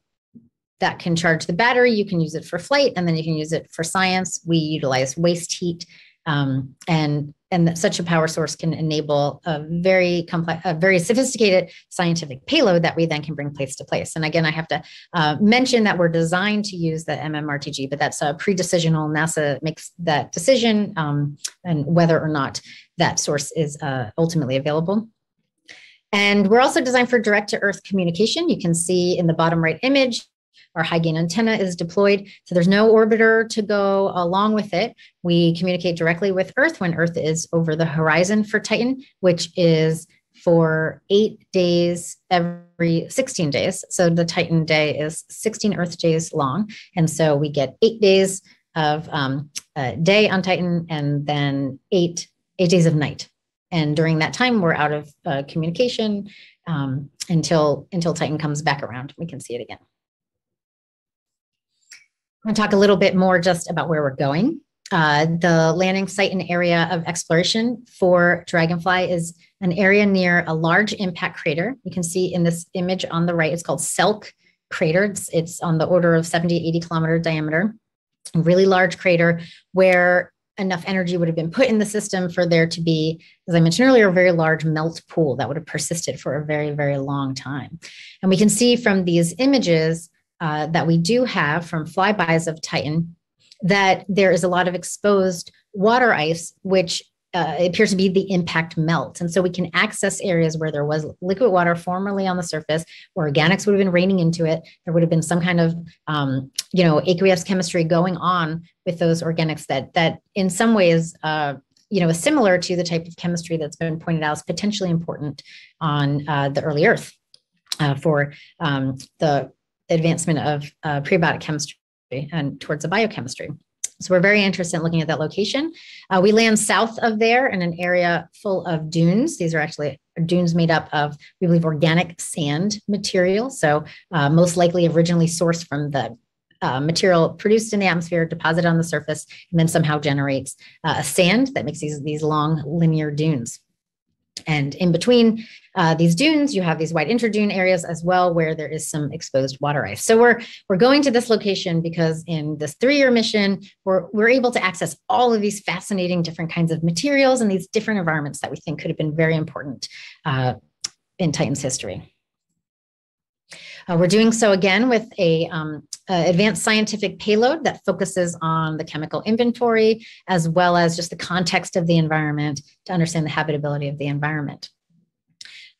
that can charge the battery. You can use it for flight, and then you can use it for science. We utilize waste heat um, and and such a power source can enable a very complex, a very sophisticated scientific payload that we then can bring place to place. And again, I have to uh, mention that we're designed to use the MMRTG, but that's a pre-decisional. NASA makes that decision um, and whether or not that source is uh, ultimately available. And we're also designed for direct to Earth communication. You can see in the bottom right image our high gain antenna is deployed. So there's no orbiter to go along with it. We communicate directly with Earth when Earth is over the horizon for Titan, which is for eight days every 16 days. So the Titan day is 16 Earth days long. And so we get eight days of um, day on Titan and then eight, eight days of night. And during that time, we're out of uh, communication um, until until Titan comes back around. We can see it again. I'm going to talk a little bit more just about where we're going. uh, the landing site and area of exploration for Dragonfly is an area near a large impact crater. You can see in this image on the right, it's called Selk crater. It's, it's on the order of 70, 80 kilometer diameter, a really large crater where enough energy would have been put in the system for there to be, as I mentioned earlier, a very large melt pool that would have persisted for a very, very long time. And we can see from these images uh, that we do have from flybys of Titan that there is a lot of exposed water ice, which uh, appears to be the impact melt. And so we can access areas where there was liquid water formerly on the surface, where organics would have been raining into it. There would have been some kind of, um, you know, aqueous chemistry going on with those organics that, that in some ways, uh, you know, is similar to the type of chemistry that's been pointed out as potentially important on uh, the early Earth uh, for um, the advancement of uh, prebiotic chemistry and towards the biochemistry. So we're very interested in looking at that location. Uh, we land south of there in an area full of dunes. These are actually dunes made up of, we believe, organic sand material. So uh, most likely originally sourced from the uh, material produced in the atmosphere, deposited on the surface, and then somehow generates uh, a sand that makes these, these long linear dunes. And in between uh, these dunes, you have these white interdune areas as well, where there is some exposed water ice. So we're we're going to this location because in this three-year mission, we're we're able to access all of these fascinating different kinds of materials and these different environments that we think could have been very important uh, in Titan's history. Uh, we're doing so again with a um, uh, advanced scientific payload that focuses on the chemical inventory as well as just the context of the environment to understand the habitability of the environment.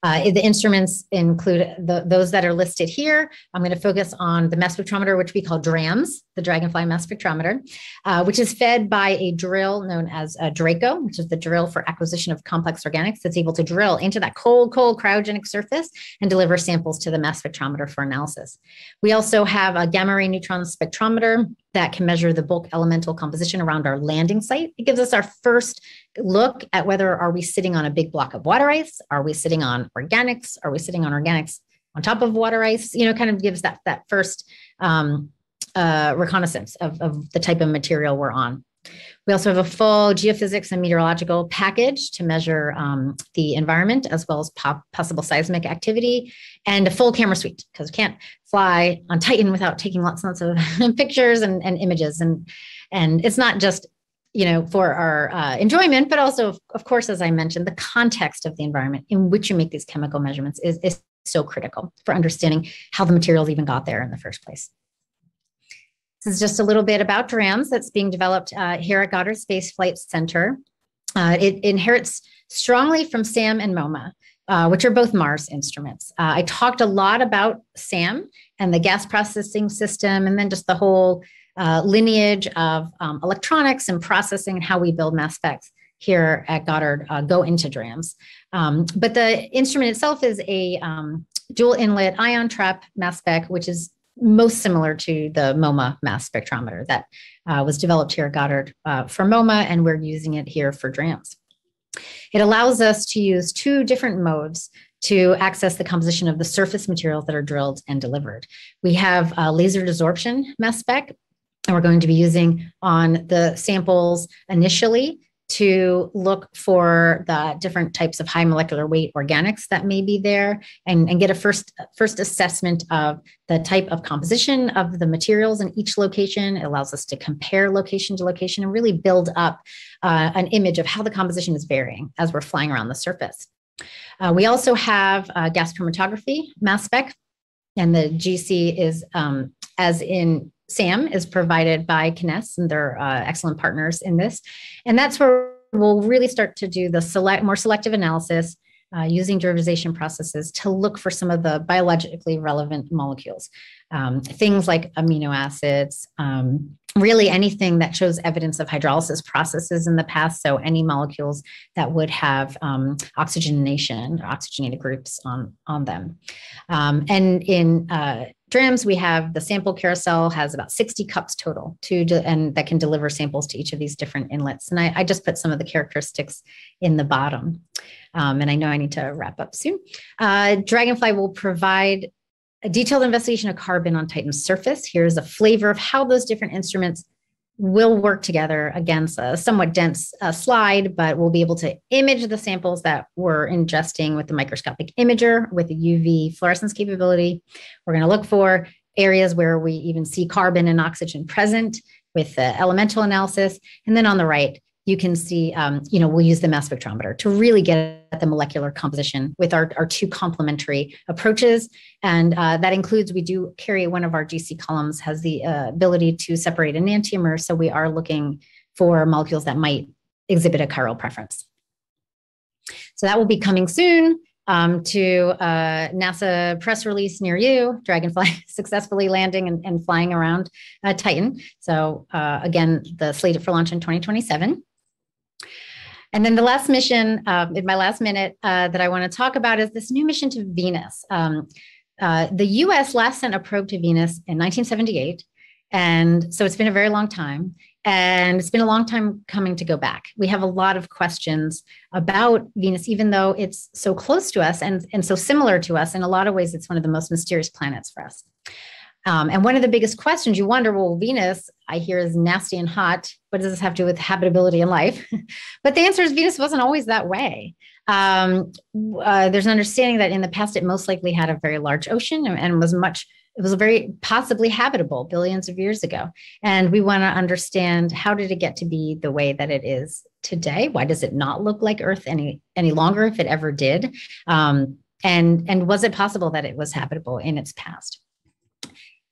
Uh, the instruments include the, those that are listed here. I'm going to focus on the mass spectrometer, which we call DRAMS, the Dragonfly Mass Spectrometer, uh, which is fed by a drill known as a DrACO, which is the drill for acquisition of complex organics that's able to drill into that cold, cold cryogenic surface and deliver samples to the mass spectrometer for analysis. We also have a gamma ray neutron spectrometer that can measure the bulk elemental composition around our landing site. It gives us our first look at whether are we sitting on a big block of water ice? Are we sitting on organics? Are we sitting on organics on top of water ice? You know, kind of gives that that first um, uh, reconnaissance of, of the type of material we're on. We also have a full geophysics and meteorological package to measure um, the environment as well as possible seismic activity and a full camera suite because we can't fly on Titan without taking lots and lots of (laughs) pictures and, and images. And, and it's not just you know for our uh, enjoyment but also of course as i mentioned the context of the environment in which you make these chemical measurements is, is so critical for understanding how the materials even got there in the first place this is just a little bit about DRAMS that's being developed uh, here at Goddard Space Flight Center. Uh, it inherits strongly from SAM and MOMA, uh, which are both Mars instruments. Uh, I talked a lot about SAM and the gas processing system, and then just the whole uh, lineage of um, electronics and processing and how we build mass specs here at Goddard uh, go into DRAMS. Um, but the instrument itself is a um, dual inlet ion trap mass spec, which is most similar to the MOMA mass spectrometer that uh, was developed here at Goddard uh, for MOMA, and we're using it here for DRAMS. It allows us to use two different modes to access the composition of the surface materials that are drilled and delivered. We have a laser desorption mass spec, and we're going to be using on the samples initially to look for the different types of high molecular weight organics that may be there and, and get a first first assessment of the type of composition of the materials in each location. It allows us to compare location to location and really build up uh, an image of how the composition is varying as we're flying around the surface. Uh, we also have uh, gas chromatography mass spec and the gc is um, as in SAM is provided by CNES, and they're uh, excellent partners in this. And that's where we'll really start to do the select more selective analysis uh, using derivatization processes to look for some of the biologically relevant molecules, um, things like amino acids, um, really anything that shows evidence of hydrolysis processes in the past. So any molecules that would have um, oxygenation oxygenated groups on, on them. Um, and in uh, DRAMS, we have the sample carousel has about 60 cups total to de- and that can deliver samples to each of these different inlets. And I, I just put some of the characteristics in the bottom. Um, and I know I need to wrap up soon. Uh, Dragonfly will provide a detailed investigation of carbon on Titan's surface. Here's a flavor of how those different instruments will work together against a somewhat dense uh, slide, but we'll be able to image the samples that we're ingesting with the microscopic imager with the UV fluorescence capability. We're going to look for areas where we even see carbon and oxygen present with the elemental analysis. And then on the right, you can see, um, you know, we'll use the mass spectrometer to really get at the molecular composition with our, our two complementary approaches. And uh, that includes, we do carry one of our GC columns has the uh, ability to separate enantiomer. So we are looking for molecules that might exhibit a chiral preference. So that will be coming soon um, to a uh, NASA press release near you, Dragonfly (laughs) successfully landing and, and flying around uh, Titan. So uh, again, the slated for launch in 2027. And then the last mission uh, in my last minute uh, that I want to talk about is this new mission to Venus. Um, uh, the US last sent a probe to Venus in 1978. And so it's been a very long time. And it's been a long time coming to go back. We have a lot of questions about Venus, even though it's so close to us and, and so similar to us. In a lot of ways, it's one of the most mysterious planets for us. Um, and one of the biggest questions you wonder, well, Venus, I hear is nasty and hot. What does this have to do with habitability and life? (laughs) but the answer is Venus wasn't always that way. Um, uh, there's an understanding that in the past it most likely had a very large ocean and, and was much it was very possibly habitable billions of years ago and we want to understand how did it get to be the way that it is today why does it not look like earth any any longer if it ever did um, and and was it possible that it was habitable in its past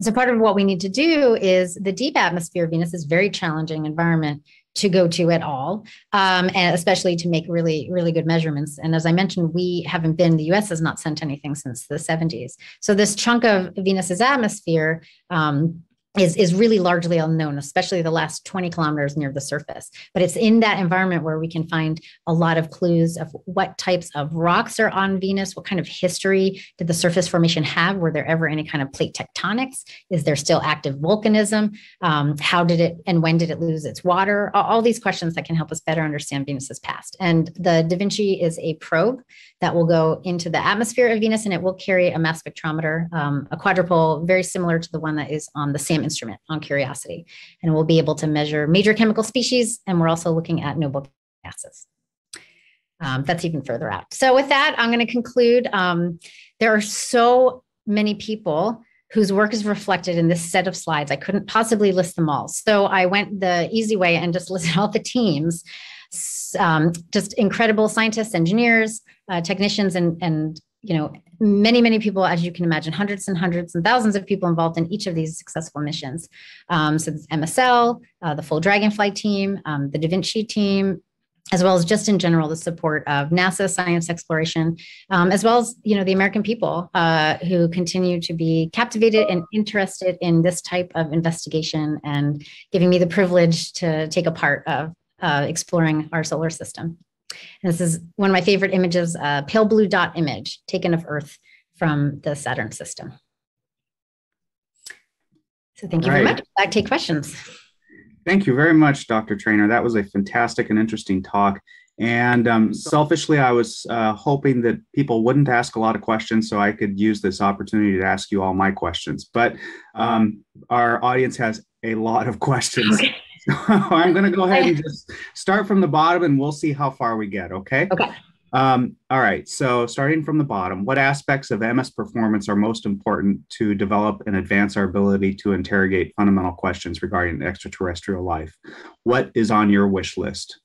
so part of what we need to do is the deep atmosphere of venus is very challenging environment to go to at all, um, and especially to make really, really good measurements. And as I mentioned, we haven't been, the US has not sent anything since the 70s. So this chunk of Venus's atmosphere um, is, is really largely unknown, especially the last 20 kilometers near the surface. But it's in that environment where we can find a lot of clues of what types of rocks are on Venus, what kind of history did the surface formation have? Were there ever any kind of plate tectonics? Is there still active volcanism? Um, how did it and when did it lose its water? All, all these questions that can help us better understand Venus's past. And the Da Vinci is a probe that will go into the atmosphere of Venus and it will carry a mass spectrometer, um, a quadrupole very similar to the one that is on the SAM instrument on Curiosity. And we'll be able to measure major chemical species and we're also looking at noble gases. Um, that's even further out. So with that, I'm going to conclude. Um, there are so many people whose work is reflected in this set of slides. I couldn't possibly list them all. So I went the easy way and just (laughs) listed all the teams um, just incredible scientists, engineers, uh, technicians, and and you know many many people, as you can imagine, hundreds and hundreds and thousands of people involved in each of these successful missions. Um, so MSL, uh, the full Dragonfly team, um, the Da Vinci team, as well as just in general the support of NASA science exploration, um, as well as you know the American people uh, who continue to be captivated and interested in this type of investigation, and giving me the privilege to take a part of uh, exploring our solar system. And this is one of my favorite images, a pale blue dot image taken of Earth from the Saturn system. So thank you right. very much. I take questions. Thank you very much, Dr. Trainer. That was a fantastic and interesting talk. And um, selfishly, I was uh, hoping that people wouldn't ask a lot of questions so I could use this opportunity to ask you all my questions. But um, our audience has a lot of questions. Okay. (laughs) I'm going to go ahead and just start from the bottom and we'll see how far we get. Okay. Okay. Um, all right. So, starting from the bottom, what aspects of MS performance are most important to develop and advance our ability to interrogate fundamental questions regarding extraterrestrial life? What is on your wish list?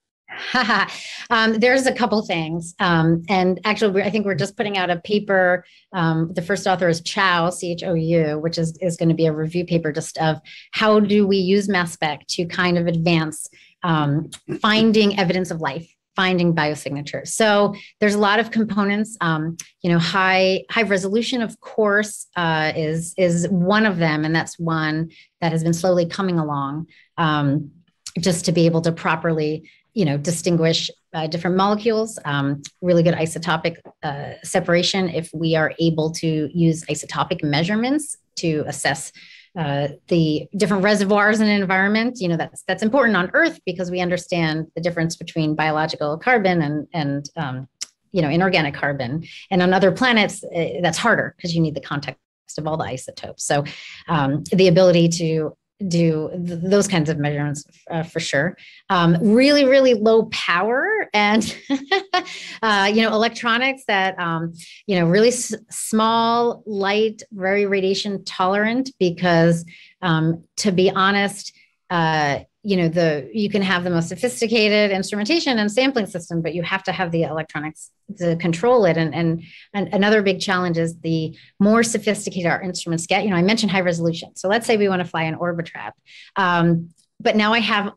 (laughs) um, there's a couple things. Um, and actually, I think we're just putting out a paper. Um, the first author is Chou, C H O U, which is, is going to be a review paper just of how do we use mass spec to kind of advance um, finding evidence of life finding biosignatures. So there's a lot of components. Um, you know, high high resolution, of course, uh, is is one of them, and that's one that has been slowly coming along. Um, just to be able to properly you know, distinguish uh, different molecules, um, really good isotopic uh, separation if we are able to use isotopic measurements to assess uh, the different reservoirs in an environment. You know, that's that's important on Earth because we understand the difference between biological carbon and and um, you know inorganic carbon. And on other planets, uh, that's harder because you need the context of all the isotopes. So um, the ability to do th- those kinds of measurements uh, for sure. Um, really, really low power and (laughs) uh, you know electronics that um, you know really s- small, light, very radiation tolerant. Because um, to be honest, uh, you know the you can have the most sophisticated instrumentation and sampling system but you have to have the electronics to control it and, and and another big challenge is the more sophisticated our instruments get you know i mentioned high resolution so let's say we want to fly an orbitrap um, but now i have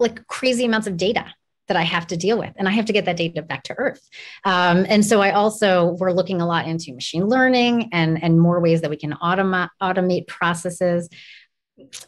like crazy amounts of data that I have to deal with, and I have to get that data back to Earth. Um, and so I also we're looking a lot into machine learning and and more ways that we can automate automate processes.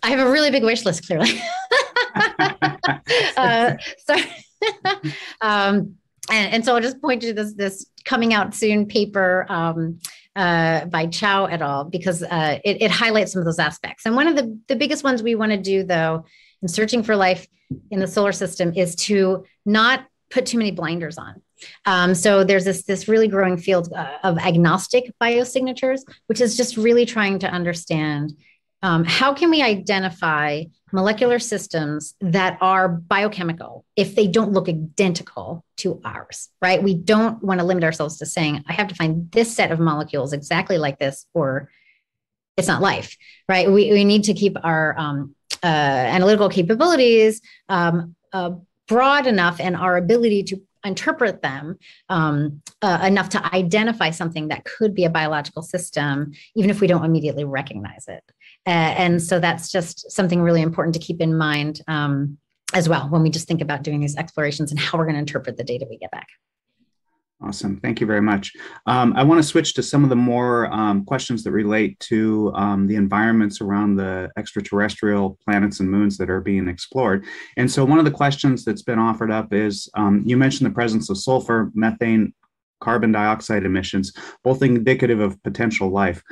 I have a really big wish list, clearly. (laughs) (laughs) uh, so, (laughs) um, and, and, so I'll just point to this this coming out soon paper um, uh, by Chou et al. because uh, it, it, highlights some of those aspects. And one of the, the biggest ones we want to do, though, in searching for life in the solar system, is to not put too many blinders on. Um, so there's this this really growing field uh, of agnostic biosignatures, which is just really trying to understand um, how can we identify molecular systems that are biochemical if they don't look identical to ours, right? We don't want to limit ourselves to saying, I have to find this set of molecules exactly like this, or it's not life, right? We, we need to keep our um, uh, analytical capabilities um, uh, broad enough and our ability to interpret them um, uh, enough to identify something that could be a biological system, even if we don't immediately recognize it. Uh, and so that's just something really important to keep in mind um, as well when we just think about doing these explorations and how we're going to interpret the data we get back. Awesome. Thank you very much. Um, I want to switch to some of the more um, questions that relate to um, the environments around the extraterrestrial planets and moons that are being explored. And so, one of the questions that's been offered up is um, you mentioned the presence of sulfur, methane, carbon dioxide emissions, both indicative of potential life.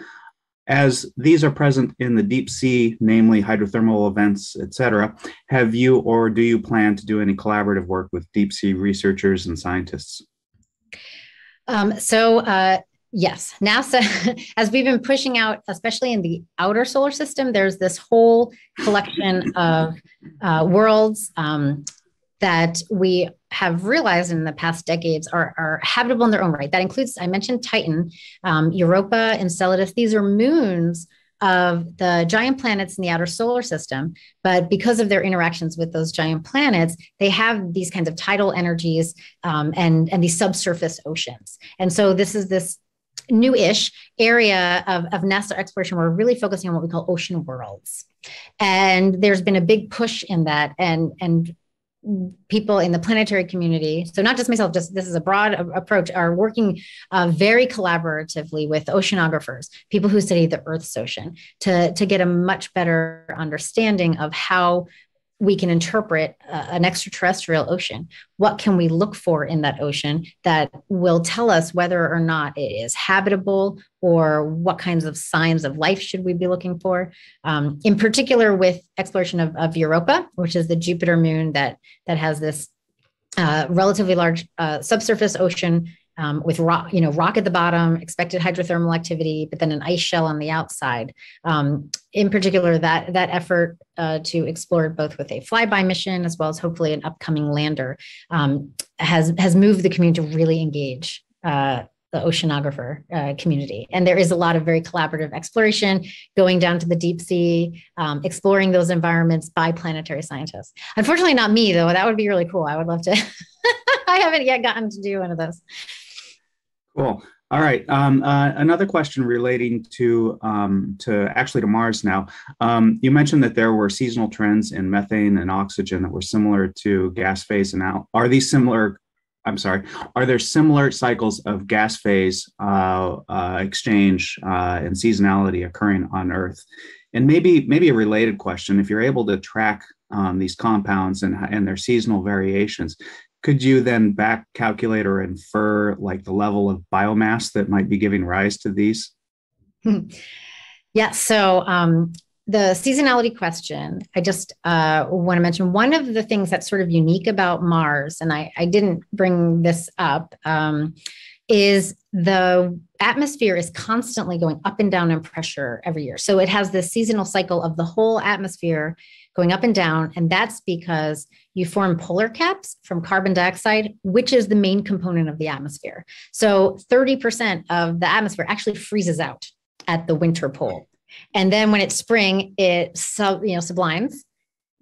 As these are present in the deep sea, namely hydrothermal events, et cetera, have you or do you plan to do any collaborative work with deep sea researchers and scientists? Um, so, uh, yes, NASA, (laughs) as we've been pushing out, especially in the outer solar system, there's this whole collection of uh, worlds um, that we have realized in the past decades are, are habitable in their own right. That includes, I mentioned Titan, um, Europa, Enceladus. These are moons of the giant planets in the outer solar system. But because of their interactions with those giant planets, they have these kinds of tidal energies um, and, and these subsurface oceans. And so this is this new-ish area of, of NASA exploration. We're really focusing on what we call ocean worlds. And there's been a big push in that. And, and people in the planetary community. So not just myself just this is a broad approach are working uh, very collaboratively with oceanographers people who study the earth's ocean to to get a much better understanding of how we can interpret uh, an extraterrestrial ocean. What can we look for in that ocean that will tell us whether or not it is habitable or what kinds of signs of life should we be looking for? Um, in particular, with exploration of, of Europa, which is the Jupiter moon that, that has this uh, relatively large uh, subsurface ocean um, with rock, you know, rock at the bottom, expected hydrothermal activity, but then an ice shell on the outside. Um, in particular, that that effort uh, to explore both with a flyby mission as well as hopefully an upcoming lander um, has has moved the community to really engage. Uh, the oceanographer uh, community. And there is a lot of very collaborative exploration going down to the deep sea, um, exploring those environments by planetary scientists. Unfortunately, not me, though. That would be really cool. I would love to. (laughs) I haven't yet gotten to do one of those. Cool. All right. Um, uh, another question relating to um, to actually to Mars now. Um, you mentioned that there were seasonal trends in methane and oxygen that were similar to gas phase and out. Are these similar? I'm sorry. Are there similar cycles of gas phase uh, uh, exchange uh, and seasonality occurring on Earth? And maybe maybe a related question: If you're able to track um, these compounds and, and their seasonal variations, could you then back calculate or infer like the level of biomass that might be giving rise to these? Yeah. So um, the seasonality question, I just uh, want to mention one of the things that's sort of unique about Mars, and I, I didn't bring this up. Um, is the atmosphere is constantly going up and down in pressure every year. So it has this seasonal cycle of the whole atmosphere going up and down. And that's because you form polar caps from carbon dioxide, which is the main component of the atmosphere. So 30% of the atmosphere actually freezes out at the winter pole. And then when it's spring, it sub, you know, sublimes,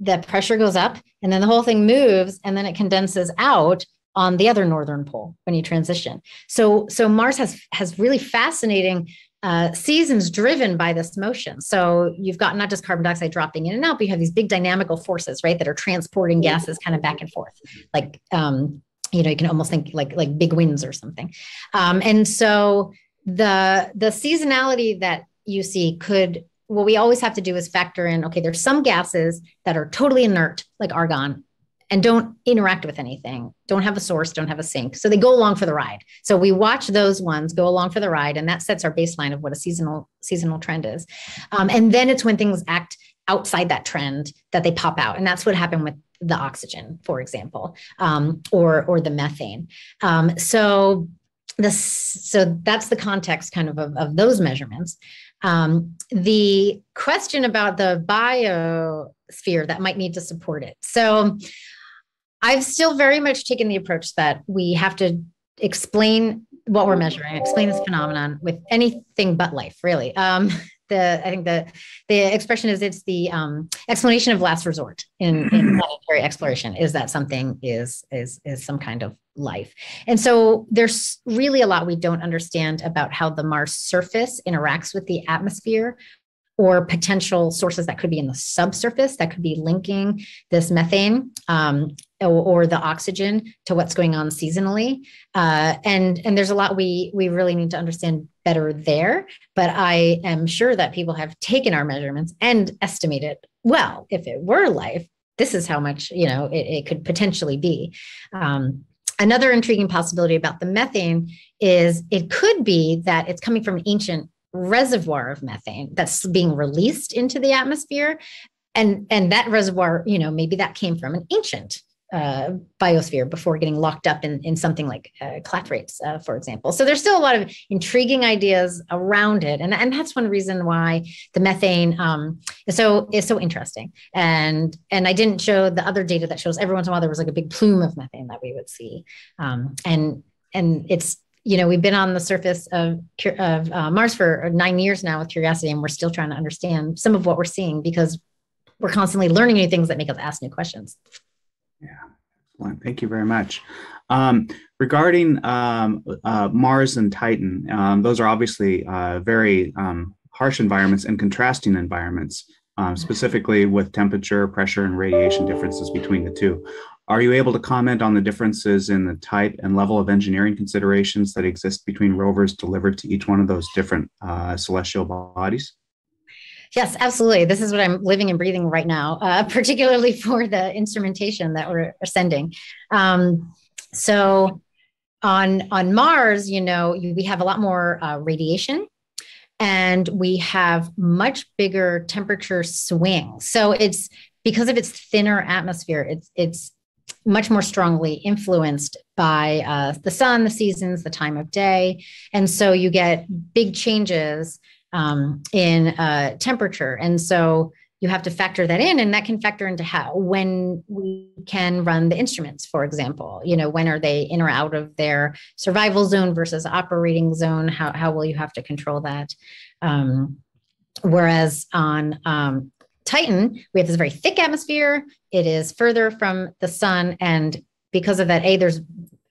the pressure goes up, and then the whole thing moves, and then it condenses out on the other northern pole when you transition. So so Mars has has really fascinating uh, seasons driven by this motion. So you've got not just carbon dioxide dropping in and out, but you have these big dynamical forces, right, that are transporting gases kind of back and forth, like um, you know, you can almost think like like big winds or something. Um, and so the the seasonality that you see could what we always have to do is factor in okay there's some gases that are totally inert like argon and don't interact with anything, don't have a source, don't have a sink. So they go along for the ride. So we watch those ones go along for the ride, and that sets our baseline of what a seasonal seasonal trend is. Um, and then it's when things act outside that trend that they pop out, and that's what happened with the oxygen, for example, um, or or the methane. Um, so this so that's the context kind of of, of those measurements. Um, the question about the biosphere that might need to support it. So I've still very much taken the approach that we have to explain what we're measuring, explain this phenomenon with anything but life, really. Um, (laughs) the I think the the expression is it's the um, explanation of last resort in, in (laughs) planetary exploration is that something is is is some kind of life. And so there's really a lot we don't understand about how the Mars surface interacts with the atmosphere or potential sources that could be in the subsurface that could be linking this methane um, or, or, the oxygen to what's going on seasonally. Uh, and and there's a lot we we really need to understand better there. But I am sure that people have taken our measurements and estimated well if it were life. This is how much you know it, it could potentially be. Um, another intriguing possibility about the methane is it could be that it's coming from ancient reservoir of methane that's being released into the atmosphere and and that reservoir you know maybe that came from an ancient uh, biosphere before getting locked up in, in something like uh, clathrates, uh, for example. So there's still a lot of intriguing ideas around it, and, and that's one reason why the methane um, is so is so interesting. And and I didn't show the other data that shows every once in a while there was like a big plume of methane that we would see, um, and and it's you know, we've been on the surface of, of uh, Mars for nine years now with Curiosity, and we're still trying to understand some of what we're seeing because we're constantly learning new things that make us ask new questions. Yeah, excellent. Thank you very much. Um, regarding um, uh, Mars and Titan, um, those are obviously uh, very um, harsh environments and contrasting environments, um, specifically with temperature, pressure, and radiation differences between the two. Are you able to comment on the differences in the type and level of engineering considerations that exist between rovers delivered to each one of those different uh, celestial bodies? Yes, absolutely. This is what I'm living and breathing right now, uh, (laughs) particularly for the instrumentation that we're sending. Um, so on on Mars, you know, we have a lot more uh, radiation, and we have much bigger temperature swings. So it's because of its thinner atmosphere. It's it's much more strongly influenced by uh, the sun, the seasons, the time of day. And so you get big changes um, in uh, temperature. And so you have to factor that in and that can factor into how when we can run the instruments for example you know when are they in or out of their survival zone versus operating zone how, how will you have to control that um, whereas on um, Titan, we have this very thick atmosphere. It is further from the sun. And because of that, A, there's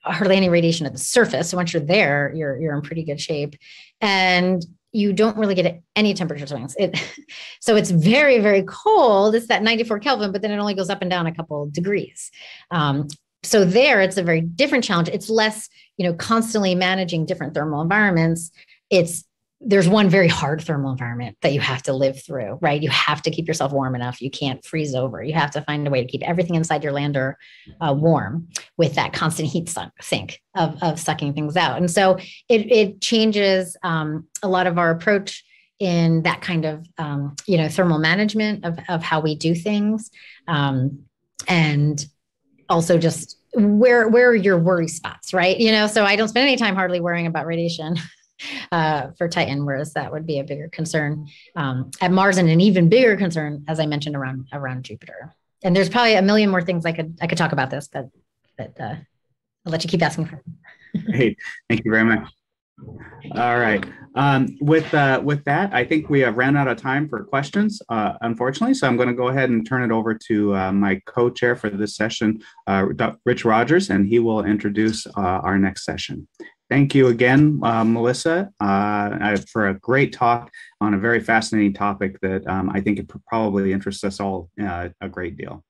hardly any radiation at the surface. So once you're there, you're, you're in pretty good shape. And you don't really get any temperature swings. It, (laughs) so it's very, very cold. It's that 94 Kelvin, but then it only goes up and down a couple degrees. Um, so there, it's a very different challenge. It's less, you know, constantly managing different thermal environments. It's there's one very hard thermal environment that you have to live through, right? You have to keep yourself warm enough. You can't freeze over. You have to find a way to keep everything inside your lander uh, warm with that constant heat sink of, of sucking things out. And so it, it changes um, a lot of our approach in that kind of, um, you know, thermal management of, of how we do things. Um, and also just where where are your worry spots, right? You know, so I don't spend any time hardly worrying about radiation. (laughs) Uh, for Titan, whereas that would be a bigger concern um, at Mars, and an even bigger concern, as I mentioned, around around Jupiter. And there's probably a million more things I could I could talk about this, but but uh, I'll let you keep asking. For Great, thank you very much. All right. Um, with uh, with that, I think we have ran out of time for questions, uh, unfortunately. So I'm going to go ahead and turn it over to uh, my co-chair for this session, uh, Rich Rogers, and he will introduce uh, our next session. Thank you again, uh, Melissa, for a great talk on a very fascinating topic that um, I think it probably interests us all a great deal.